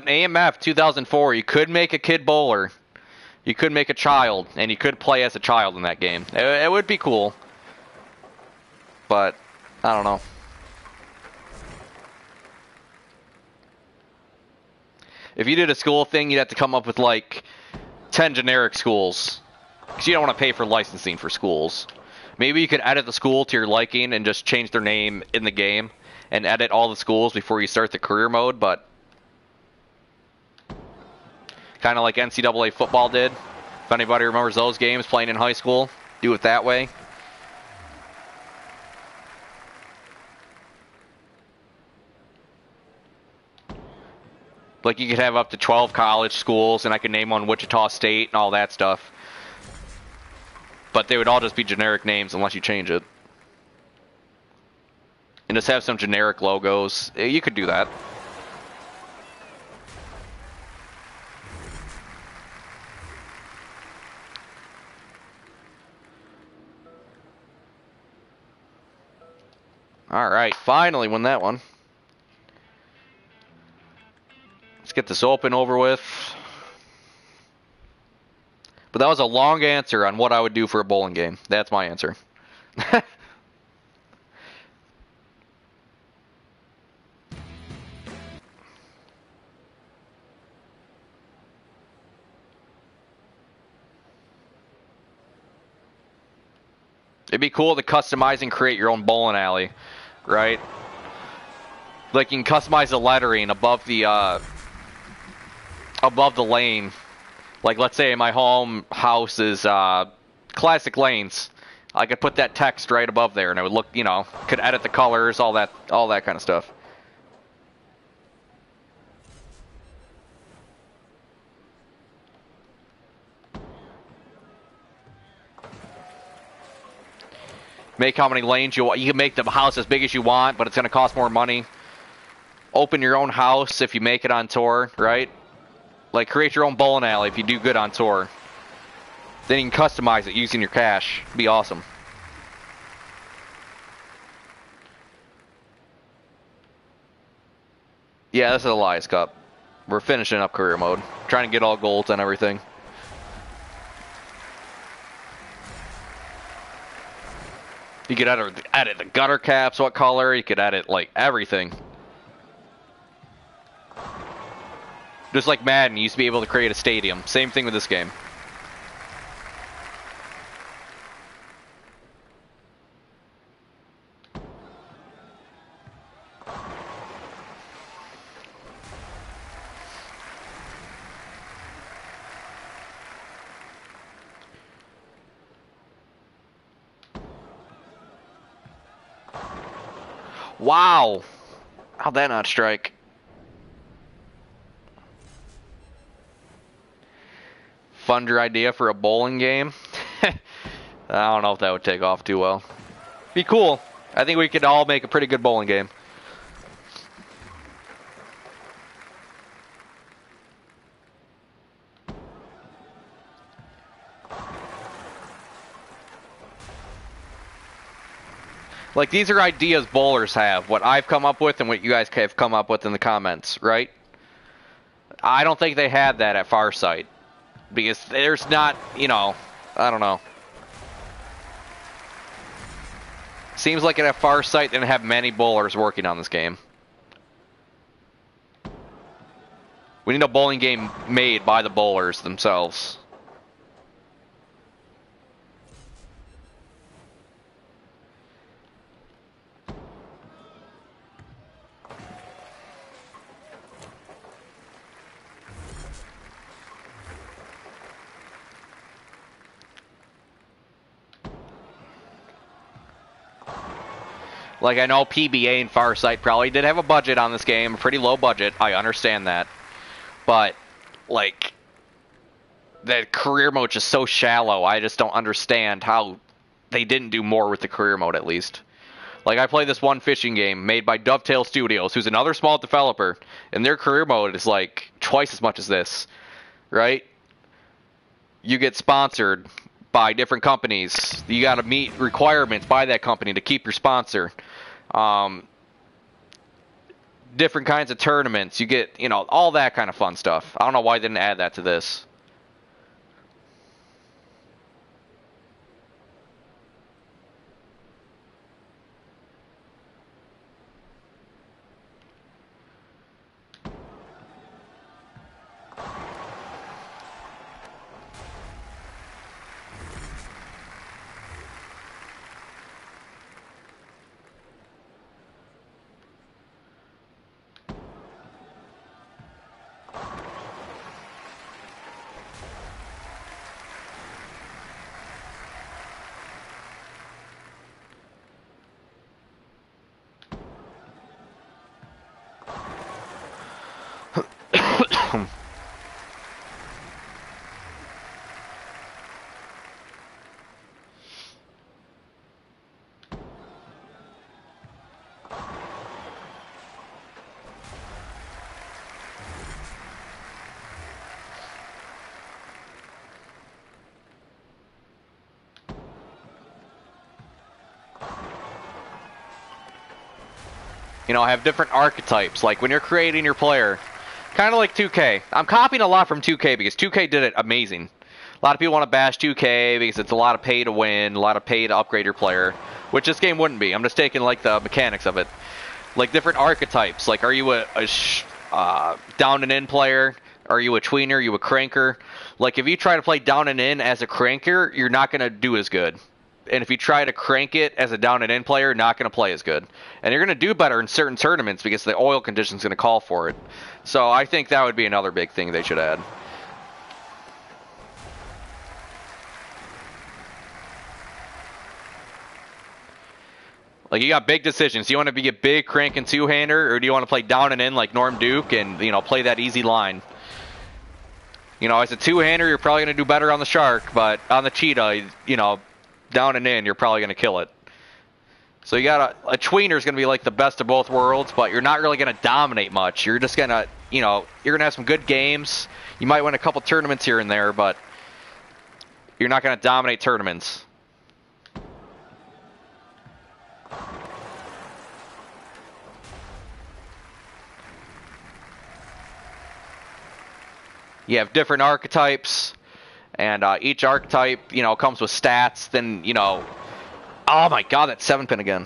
AMF 2004, you could make a kid bowler. You could make a child, and you could play as a child in that game. It, it would be cool. But, I don't know. If you did a school thing, you'd have to come up with like 10 generic schools. Because you don't want to pay for licensing for schools. Maybe you could edit the school to your liking and just change their name in the game and edit all the schools before you start the career mode, but kind of like NCAA football did. If anybody remembers those games playing in high school, do it that way. Like you could have up to 12 college schools, and I could name one Wichita State and all that stuff. But they would all just be generic names unless you change it. And just have some generic logos. Eh, you could do that. Alright, finally won that one. Let's get this open over with. But that was a long answer on what I would do for a bowling game. That's my answer. It'd be cool to customize and create your own bowling alley right? Like you can customize the lettering above the uh, above the lane. Like let's say my home house is uh, classic lanes. I could put that text right above there, and it would look, you know, could edit the colors, all that, all that kind of stuff. Make how many lanes you want. You can make the house as big as you want, but it's going to cost more money. open your own house if you make it on tour, right? Like create your own bowling alley if you do good on tour. Then you can customize it using your cash. Be awesome. Yeah, this is Elias Cup. We're finishing up career mode. Trying to get all golds and everything. You could add edit, edit the gutter caps, what color, you could edit like everything. Just like Madden, you used to be able to create a stadium. Same thing with this game. Wow! How'd that not strike? Fund your idea for a bowling game? I don't know if that would take off too well. Be cool. I think we could all make a pretty good bowling game. Like these are ideas bowlers have, what I've come up with and what you guys have come up with in the comments, right? I don't think they had that at Farsight. Because there's not, you know, I don't know. Seems like at Farsight they didn't have many bowlers working on this game. We need a bowling game made by the bowlers themselves. Like I know PBA and Farsight probably did have a budget on this game, pretty low budget. I understand that, but like the career mode is so shallow. I just don't understand how they didn't do more with the career mode at least. Like I play this one fishing game made by Dovetail Studios, who's another small developer, and their career mode is like twice as much as this, right? You get sponsored by different companies. You got to meet requirements by that company to keep your sponsor. Um, different kinds of tournaments. You get, you know, all that kind of fun stuff. I don't know why they didn't add that to this. You know, have different archetypes. Like when you're creating your player, kind of like 2K. I'm copying a lot from 2K because 2K did it amazing. A lot of people want to bash 2K because it's a lot of pay to win, a lot of pay to upgrade your player, which this game wouldn't be. I'm just taking like the mechanics of it, like different archetypes. Like, are you a, a uh, down and in player? Are you a tweener? Are you a cranker? Like, if you try to play down and in as a cranker, you're not gonna do as good and if you try to crank it as a down and in player, not going to play as good. And you're going to do better in certain tournaments because the oil condition's going to call for it. So I think that would be another big thing they should add. Like you got big decisions. Do you want to be a big crank and two hander, or do you want to play down and in like Norm Duke and you know play that easy line? You know, as a two hander, you're probably going to do better on the shark, but on the cheetah, you know, down and in, you're probably going to kill it. So you got a, a tweener is going to be like the best of both worlds, but you're not really going to dominate much. You're just going to, you know, you're going to have some good games. You might win a couple tournaments here and there, but you're not going to dominate tournaments. You have different archetypes, and uh, each archetype, you know, comes with stats. Then, you know, oh my god, that seven pin again.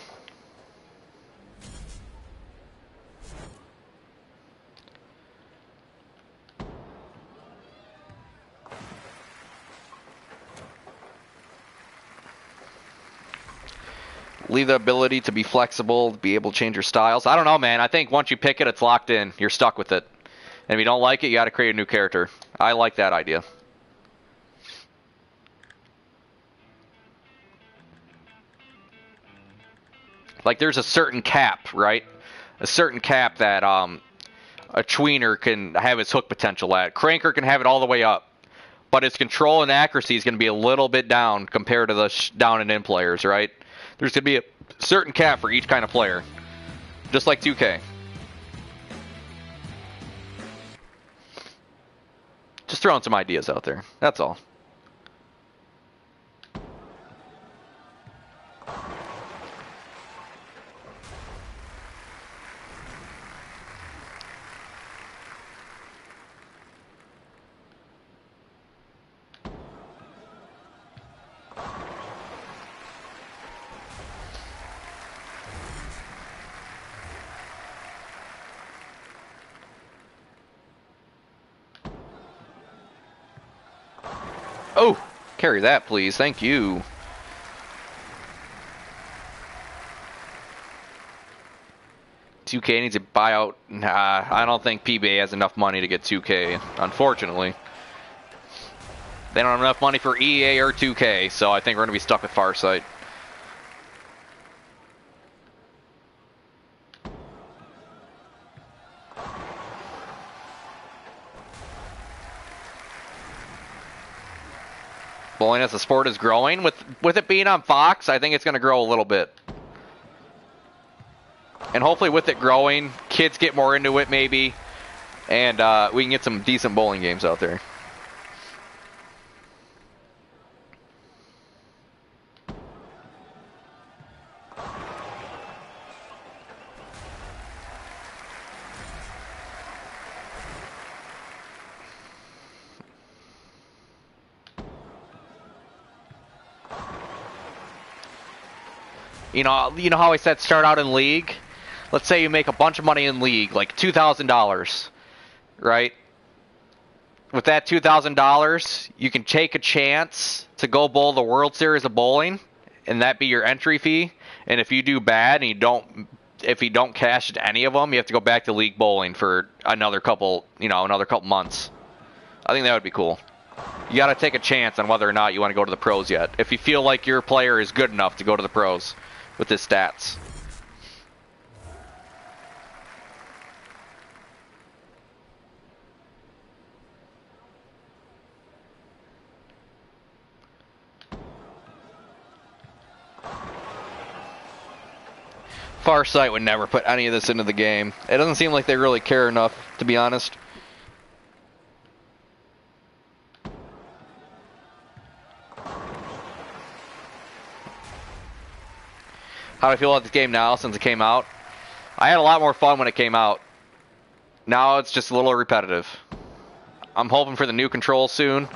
leave the ability to be flexible, be able to change your styles. I don't know, man. I think once you pick it, it's locked in. You're stuck with it. And if you don't like it, you got to create a new character. I like that idea. Like there's a certain cap, right? A certain cap that um, a tweener can have its hook potential at. Cranker can have it all the way up, but its control and accuracy is going to be a little bit down compared to the down and in players, right? There's going to be a certain cap for each kind of player, just like 2K. Just throwing some ideas out there. That's all. Carry that, please. Thank you. Two K needs a buyout. Nah, I don't think PBA has enough money to get 2K. Unfortunately, they don't have enough money for EA or 2K, so I think we're gonna be stuck with Farsight. As the sport is growing. With with it being on Fox, I think it's going to grow a little bit. And hopefully, with it growing, kids get more into it, maybe, and uh, we can get some decent bowling games out there. You know, you know how I said start out in league. Let's say you make a bunch of money in league, like two thousand dollars, right? With that two thousand dollars, you can take a chance to go bowl the World Series of bowling, and that be your entry fee. And if you do bad and you don't, if you don't cash any of them, you have to go back to league bowling for another couple, you know, another couple months. I think that would be cool. You got to take a chance on whether or not you want to go to the pros yet. If you feel like your player is good enough to go to the pros with his stats. Farsight would never put any of this into the game. It doesn't seem like they really care enough, to be honest. How do I feel about this game now since it came out. I had a lot more fun when it came out. Now it's just a little repetitive. I'm hoping for the new control soon.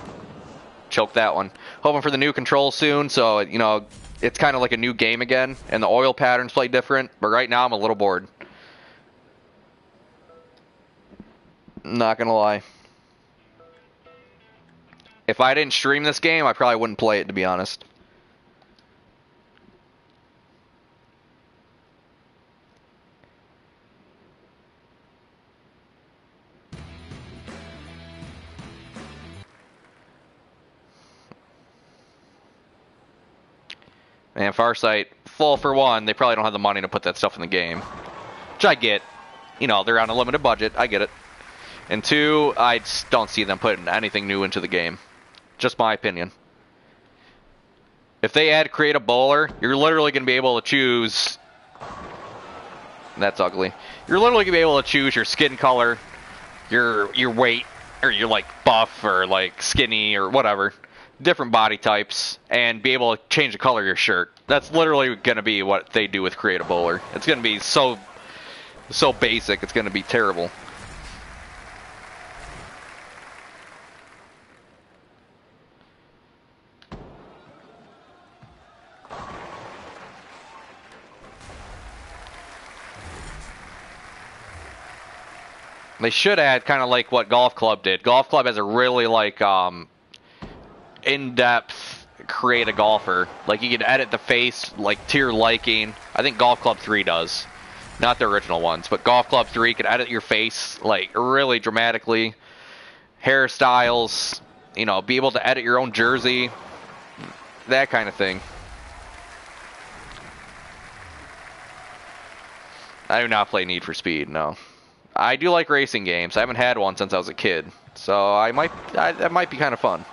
Choke that one. Hoping for the new control soon, so you know it's kind of like a new game again, and the oil patterns play different. But right now I'm a little bored. Not gonna lie. If I didn't stream this game, I probably wouldn't play it to be honest. And Farsight, full for one, they probably don't have the money to put that stuff in the game. Which I get. You know, they're on a limited budget. I get it. And two, I don't see them putting anything new into the game. Just my opinion. If they add create a bowler, you're literally going to be able to choose. That's ugly. You're literally going to be able to choose your skin color, your your weight, or you're like buff or like skinny or whatever, different body types, and be able to change the color of your shirt. That's literally going to be what they do with create a bowler. It's going to be so so basic. It's going to be terrible. They should add kind of like what Golf Club did. Golf Club has a really like um, in-depth create a golfer. Like you can edit the face like to your liking. I think Golf Club 3 does. Not the original ones, but Golf Club 3 can edit your face like really dramatically. Hairstyles, you know, be able to edit your own jersey. That kind of thing. I do not play Need for Speed, no. I do like racing games. I haven't had one since I was a kid, so I might I, that might be kind of fun.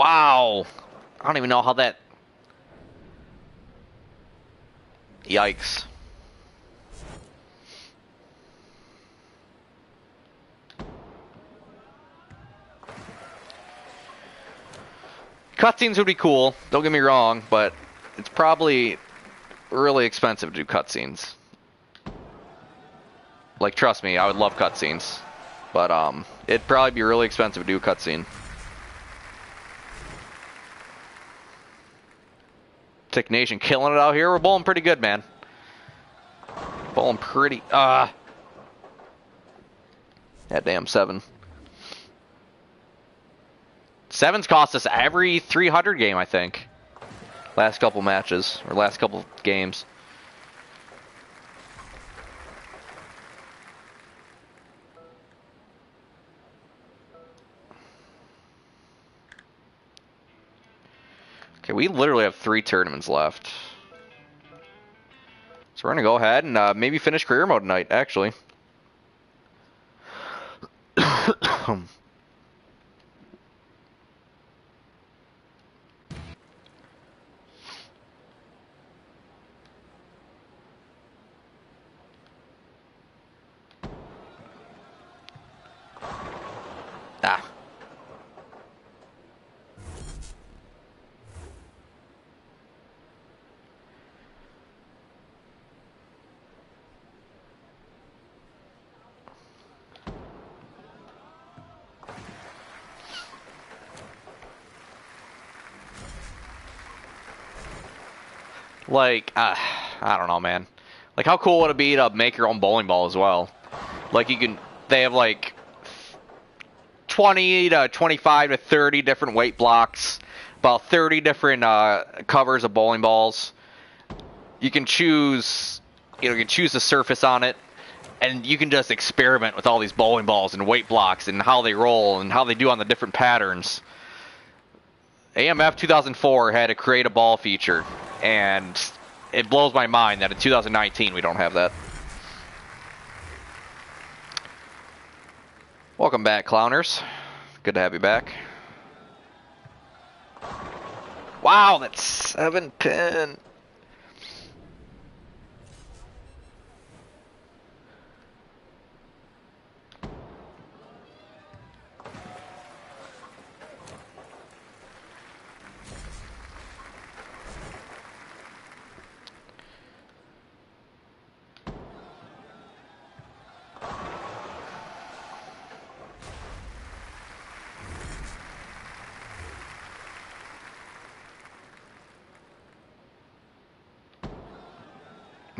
Wow. I don't even know how that. Yikes. Cutscenes would be cool, don't get me wrong, but it's probably really expensive to do cutscenes. Like, trust me, I would love cutscenes. But, um, it'd probably be really expensive to do a cutscene. Tick Nation killing it out here. We're bowling pretty good, man. Bowling pretty. Ah. Uh, that damn seven. Seven's cost us every 300 game, I think. Last couple matches, or last couple games. Okay, we literally have three tournaments left. So we're going to go ahead and uh, maybe finish career mode tonight, actually. Like, uh, I don't know, man. Like, how cool would it be to make your own bowling ball as well? Like, you can, they have like 20 to 25 to 30 different weight blocks, about 30 different uh, covers of bowling balls. You can choose, you know, you can choose the surface on it, and you can just experiment with all these bowling balls and weight blocks and how they roll and how they do on the different patterns. AMF 2004 had a create a ball feature, and it blows my mind that in 2019 we don't have that. Welcome back, clowners. Good to have you back. Wow, that's seven pin.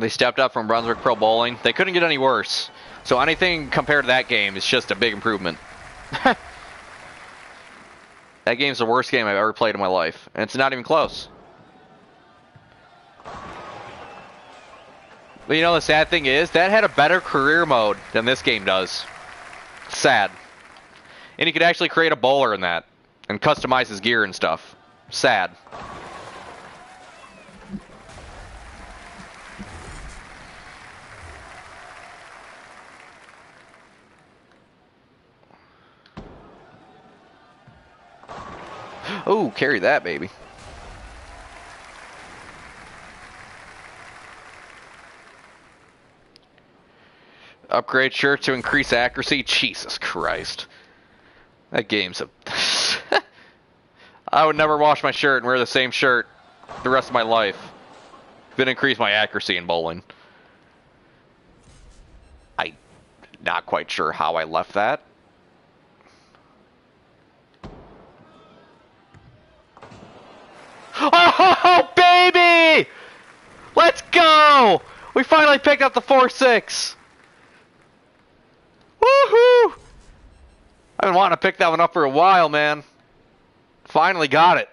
They stepped up from Brunswick Pro Bowling. They couldn't get any worse. So anything compared to that game is just a big improvement. that game's the worst game I've ever played in my life, and it's not even close. But you know the sad thing is that had a better career mode than this game does. Sad. And you could actually create a bowler in that and customize his gear and stuff. Sad. Oh, carry that, baby. Upgrade shirt to increase accuracy? Jesus Christ. That game's a... I would never wash my shirt and wear the same shirt the rest of my life. Then increase my accuracy in bowling. I... Not quite sure how I left that. Oh, baby! Let's go! We finally picked up the 4-6. Woohoo! I've been wanting to pick that one up for a while, man. Finally got it.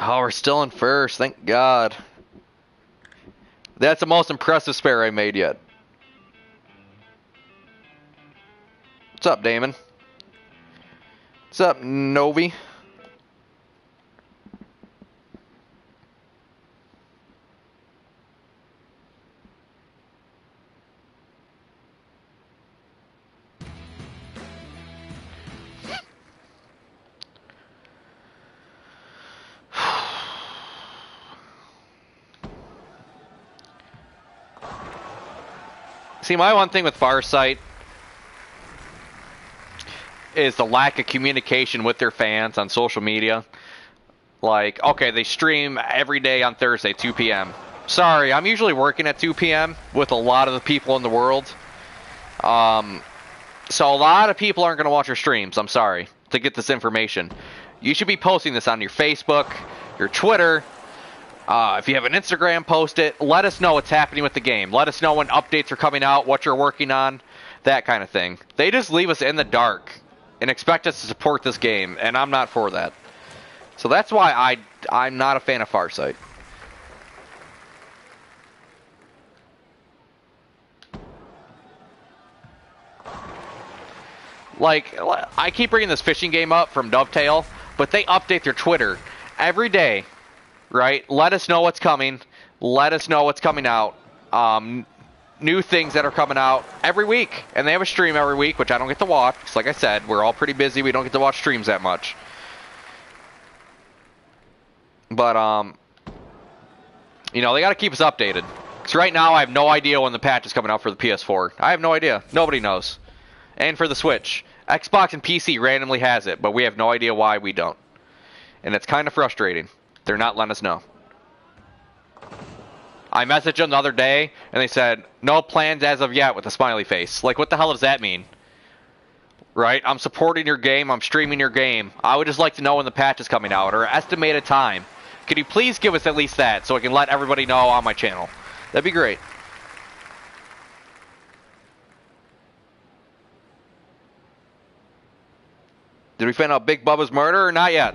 Oh, we're still in first. Thank God. That's the most impressive spare I made yet. What's up, Damon? What's up, Novi? See, my one thing with Farsight is the lack of communication with their fans on social media. Like, okay, they stream every day on Thursday, 2 p.m. Sorry, I'm usually working at 2 p.m. with a lot of the people in the world. Um, so a lot of people aren't going to watch your streams. I'm sorry to get this information. You should be posting this on your Facebook, your Twitter, uh, if you have an Instagram, post it. Let us know what's happening with the game. Let us know when updates are coming out, what you're working on, that kind of thing. They just leave us in the dark and expect us to support this game, and I'm not for that. So that's why I I'm not a fan of Farsight. Like I keep bringing this fishing game up from Dovetail, but they update their Twitter every day right? Let us know what's coming. Let us know what's coming out. Um, new things that are coming out every week, and they have a stream every week, which I don't get to watch. Cause like I said, we're all pretty busy. We don't get to watch streams that much. But um, you know, they got to keep us updated. Cause right now, I have no idea when the patch is coming out for the PS4. I have no idea. Nobody knows. And for the Switch, Xbox and PC randomly has it, but we have no idea why we don't. And it's kind of frustrating. They're not letting us know. I messaged them the other day, and they said, no plans as of yet with a smiley face. Like, what the hell does that mean? Right? I'm supporting your game. I'm streaming your game. I would just like to know when the patch is coming out, or estimated time. Could you please give us at least that, so I can let everybody know on my channel? That'd be great. Did we find out Big Bubba's murder or not yet?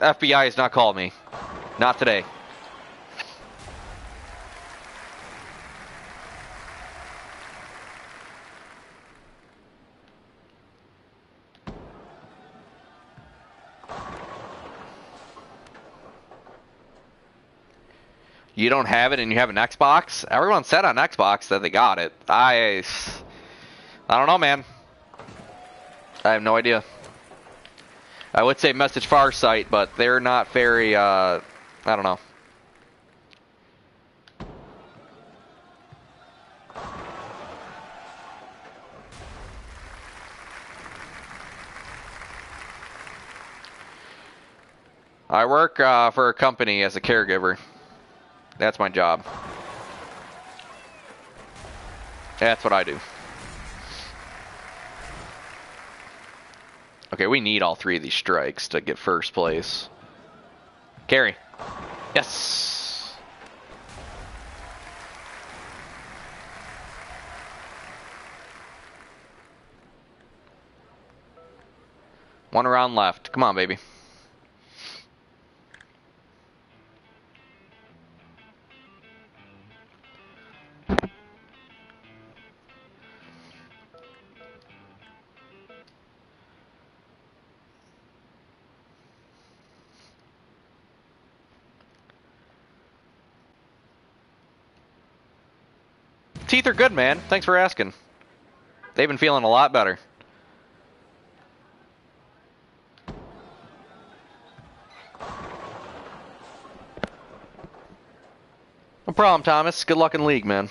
FBI has not called me. Not today. You don't have it and you have an Xbox? Everyone said on Xbox that they got it. I... I don't know, man. I have no idea. I would say Message Farsight, but they're not very, uh, I don't know. I work uh, for a company as a caregiver. That's my job. That's what I do. Okay, we need all three of these strikes to get first place. Carry. Yes. One around left. Come on, baby. Teeth are good, man. Thanks for asking. They've been feeling a lot better. No problem, Thomas. Good luck in league, man.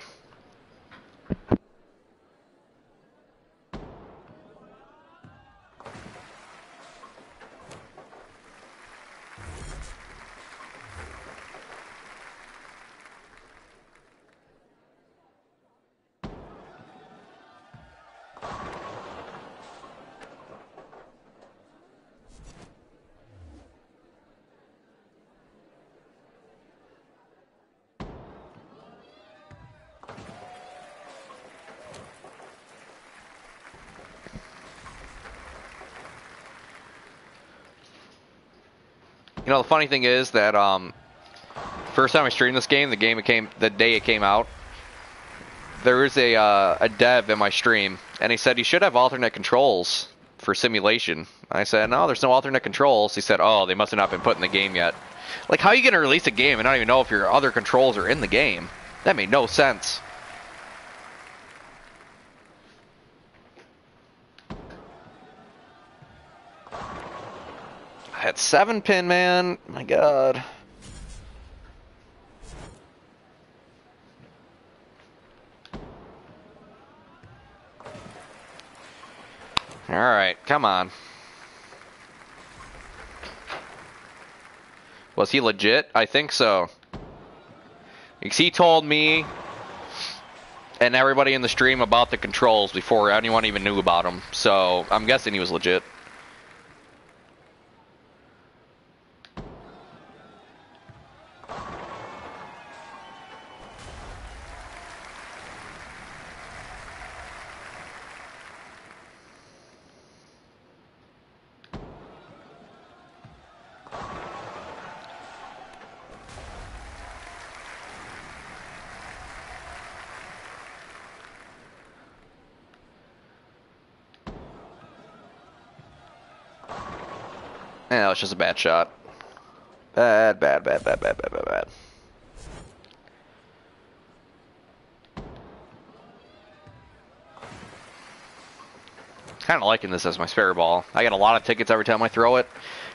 You know, the funny thing is that um, first time I streamed this game, the game it came, the day it came out, there was a uh, a dev in my stream, and he said you should have alternate controls for simulation. I said no, there's no alternate controls. He said, oh, they must have not been put in the game yet. Like, how are you gonna release a game and not even know if your other controls are in the game? That made no sense. Seven pin, man. My God. All right, come on. Was he legit? I think so. Because he told me and everybody in the stream about the controls before anyone even knew about them. So I'm guessing he was legit. Yeah, that was just a bad shot. Bad, bad, bad, bad, bad, bad, bad, bad. Kind of liking this as my spare ball. I get a lot of tickets every time I throw it,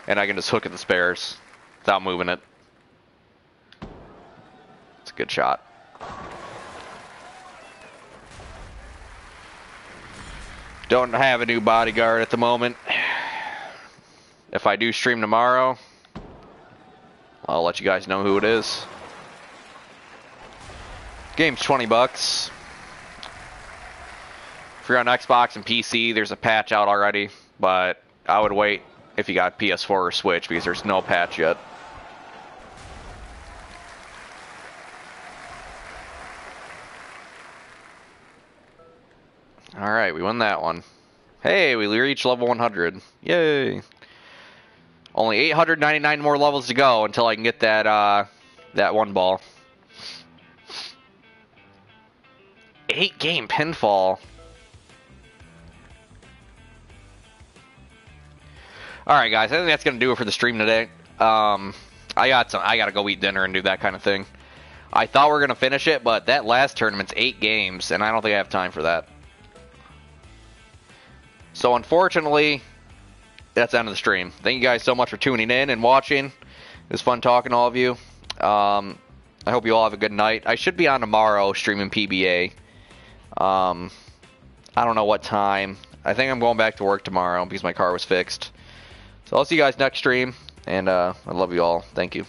and I can just hook at the spares without moving it. It's a good shot. Don't have a new bodyguard at the moment. If I do stream tomorrow, I'll let you guys know who it is. Game's 20 bucks. If you're on Xbox and PC, there's a patch out already, but I would wait if you got PS4 or Switch because there's no patch yet. Alright, we won that one. Hey, we reached level 100. Yay! Only 899 more levels to go until I can get that uh, that one ball. Eight game pinfall. All right, guys. I think that's gonna do it for the stream today. Um, I got some. I gotta go eat dinner and do that kind of thing. I thought we were gonna finish it, but that last tournament's eight games, and I don't think I have time for that. So unfortunately, that's the end of the stream. Thank you guys so much for tuning in and watching. It was fun talking to all of you. Um, I hope you all have a good night. I should be on tomorrow streaming PBA. Um, I don't know what time. I think I'm going back to work tomorrow because my car was fixed. So I'll see you guys next stream, and uh, I love you all. Thank you.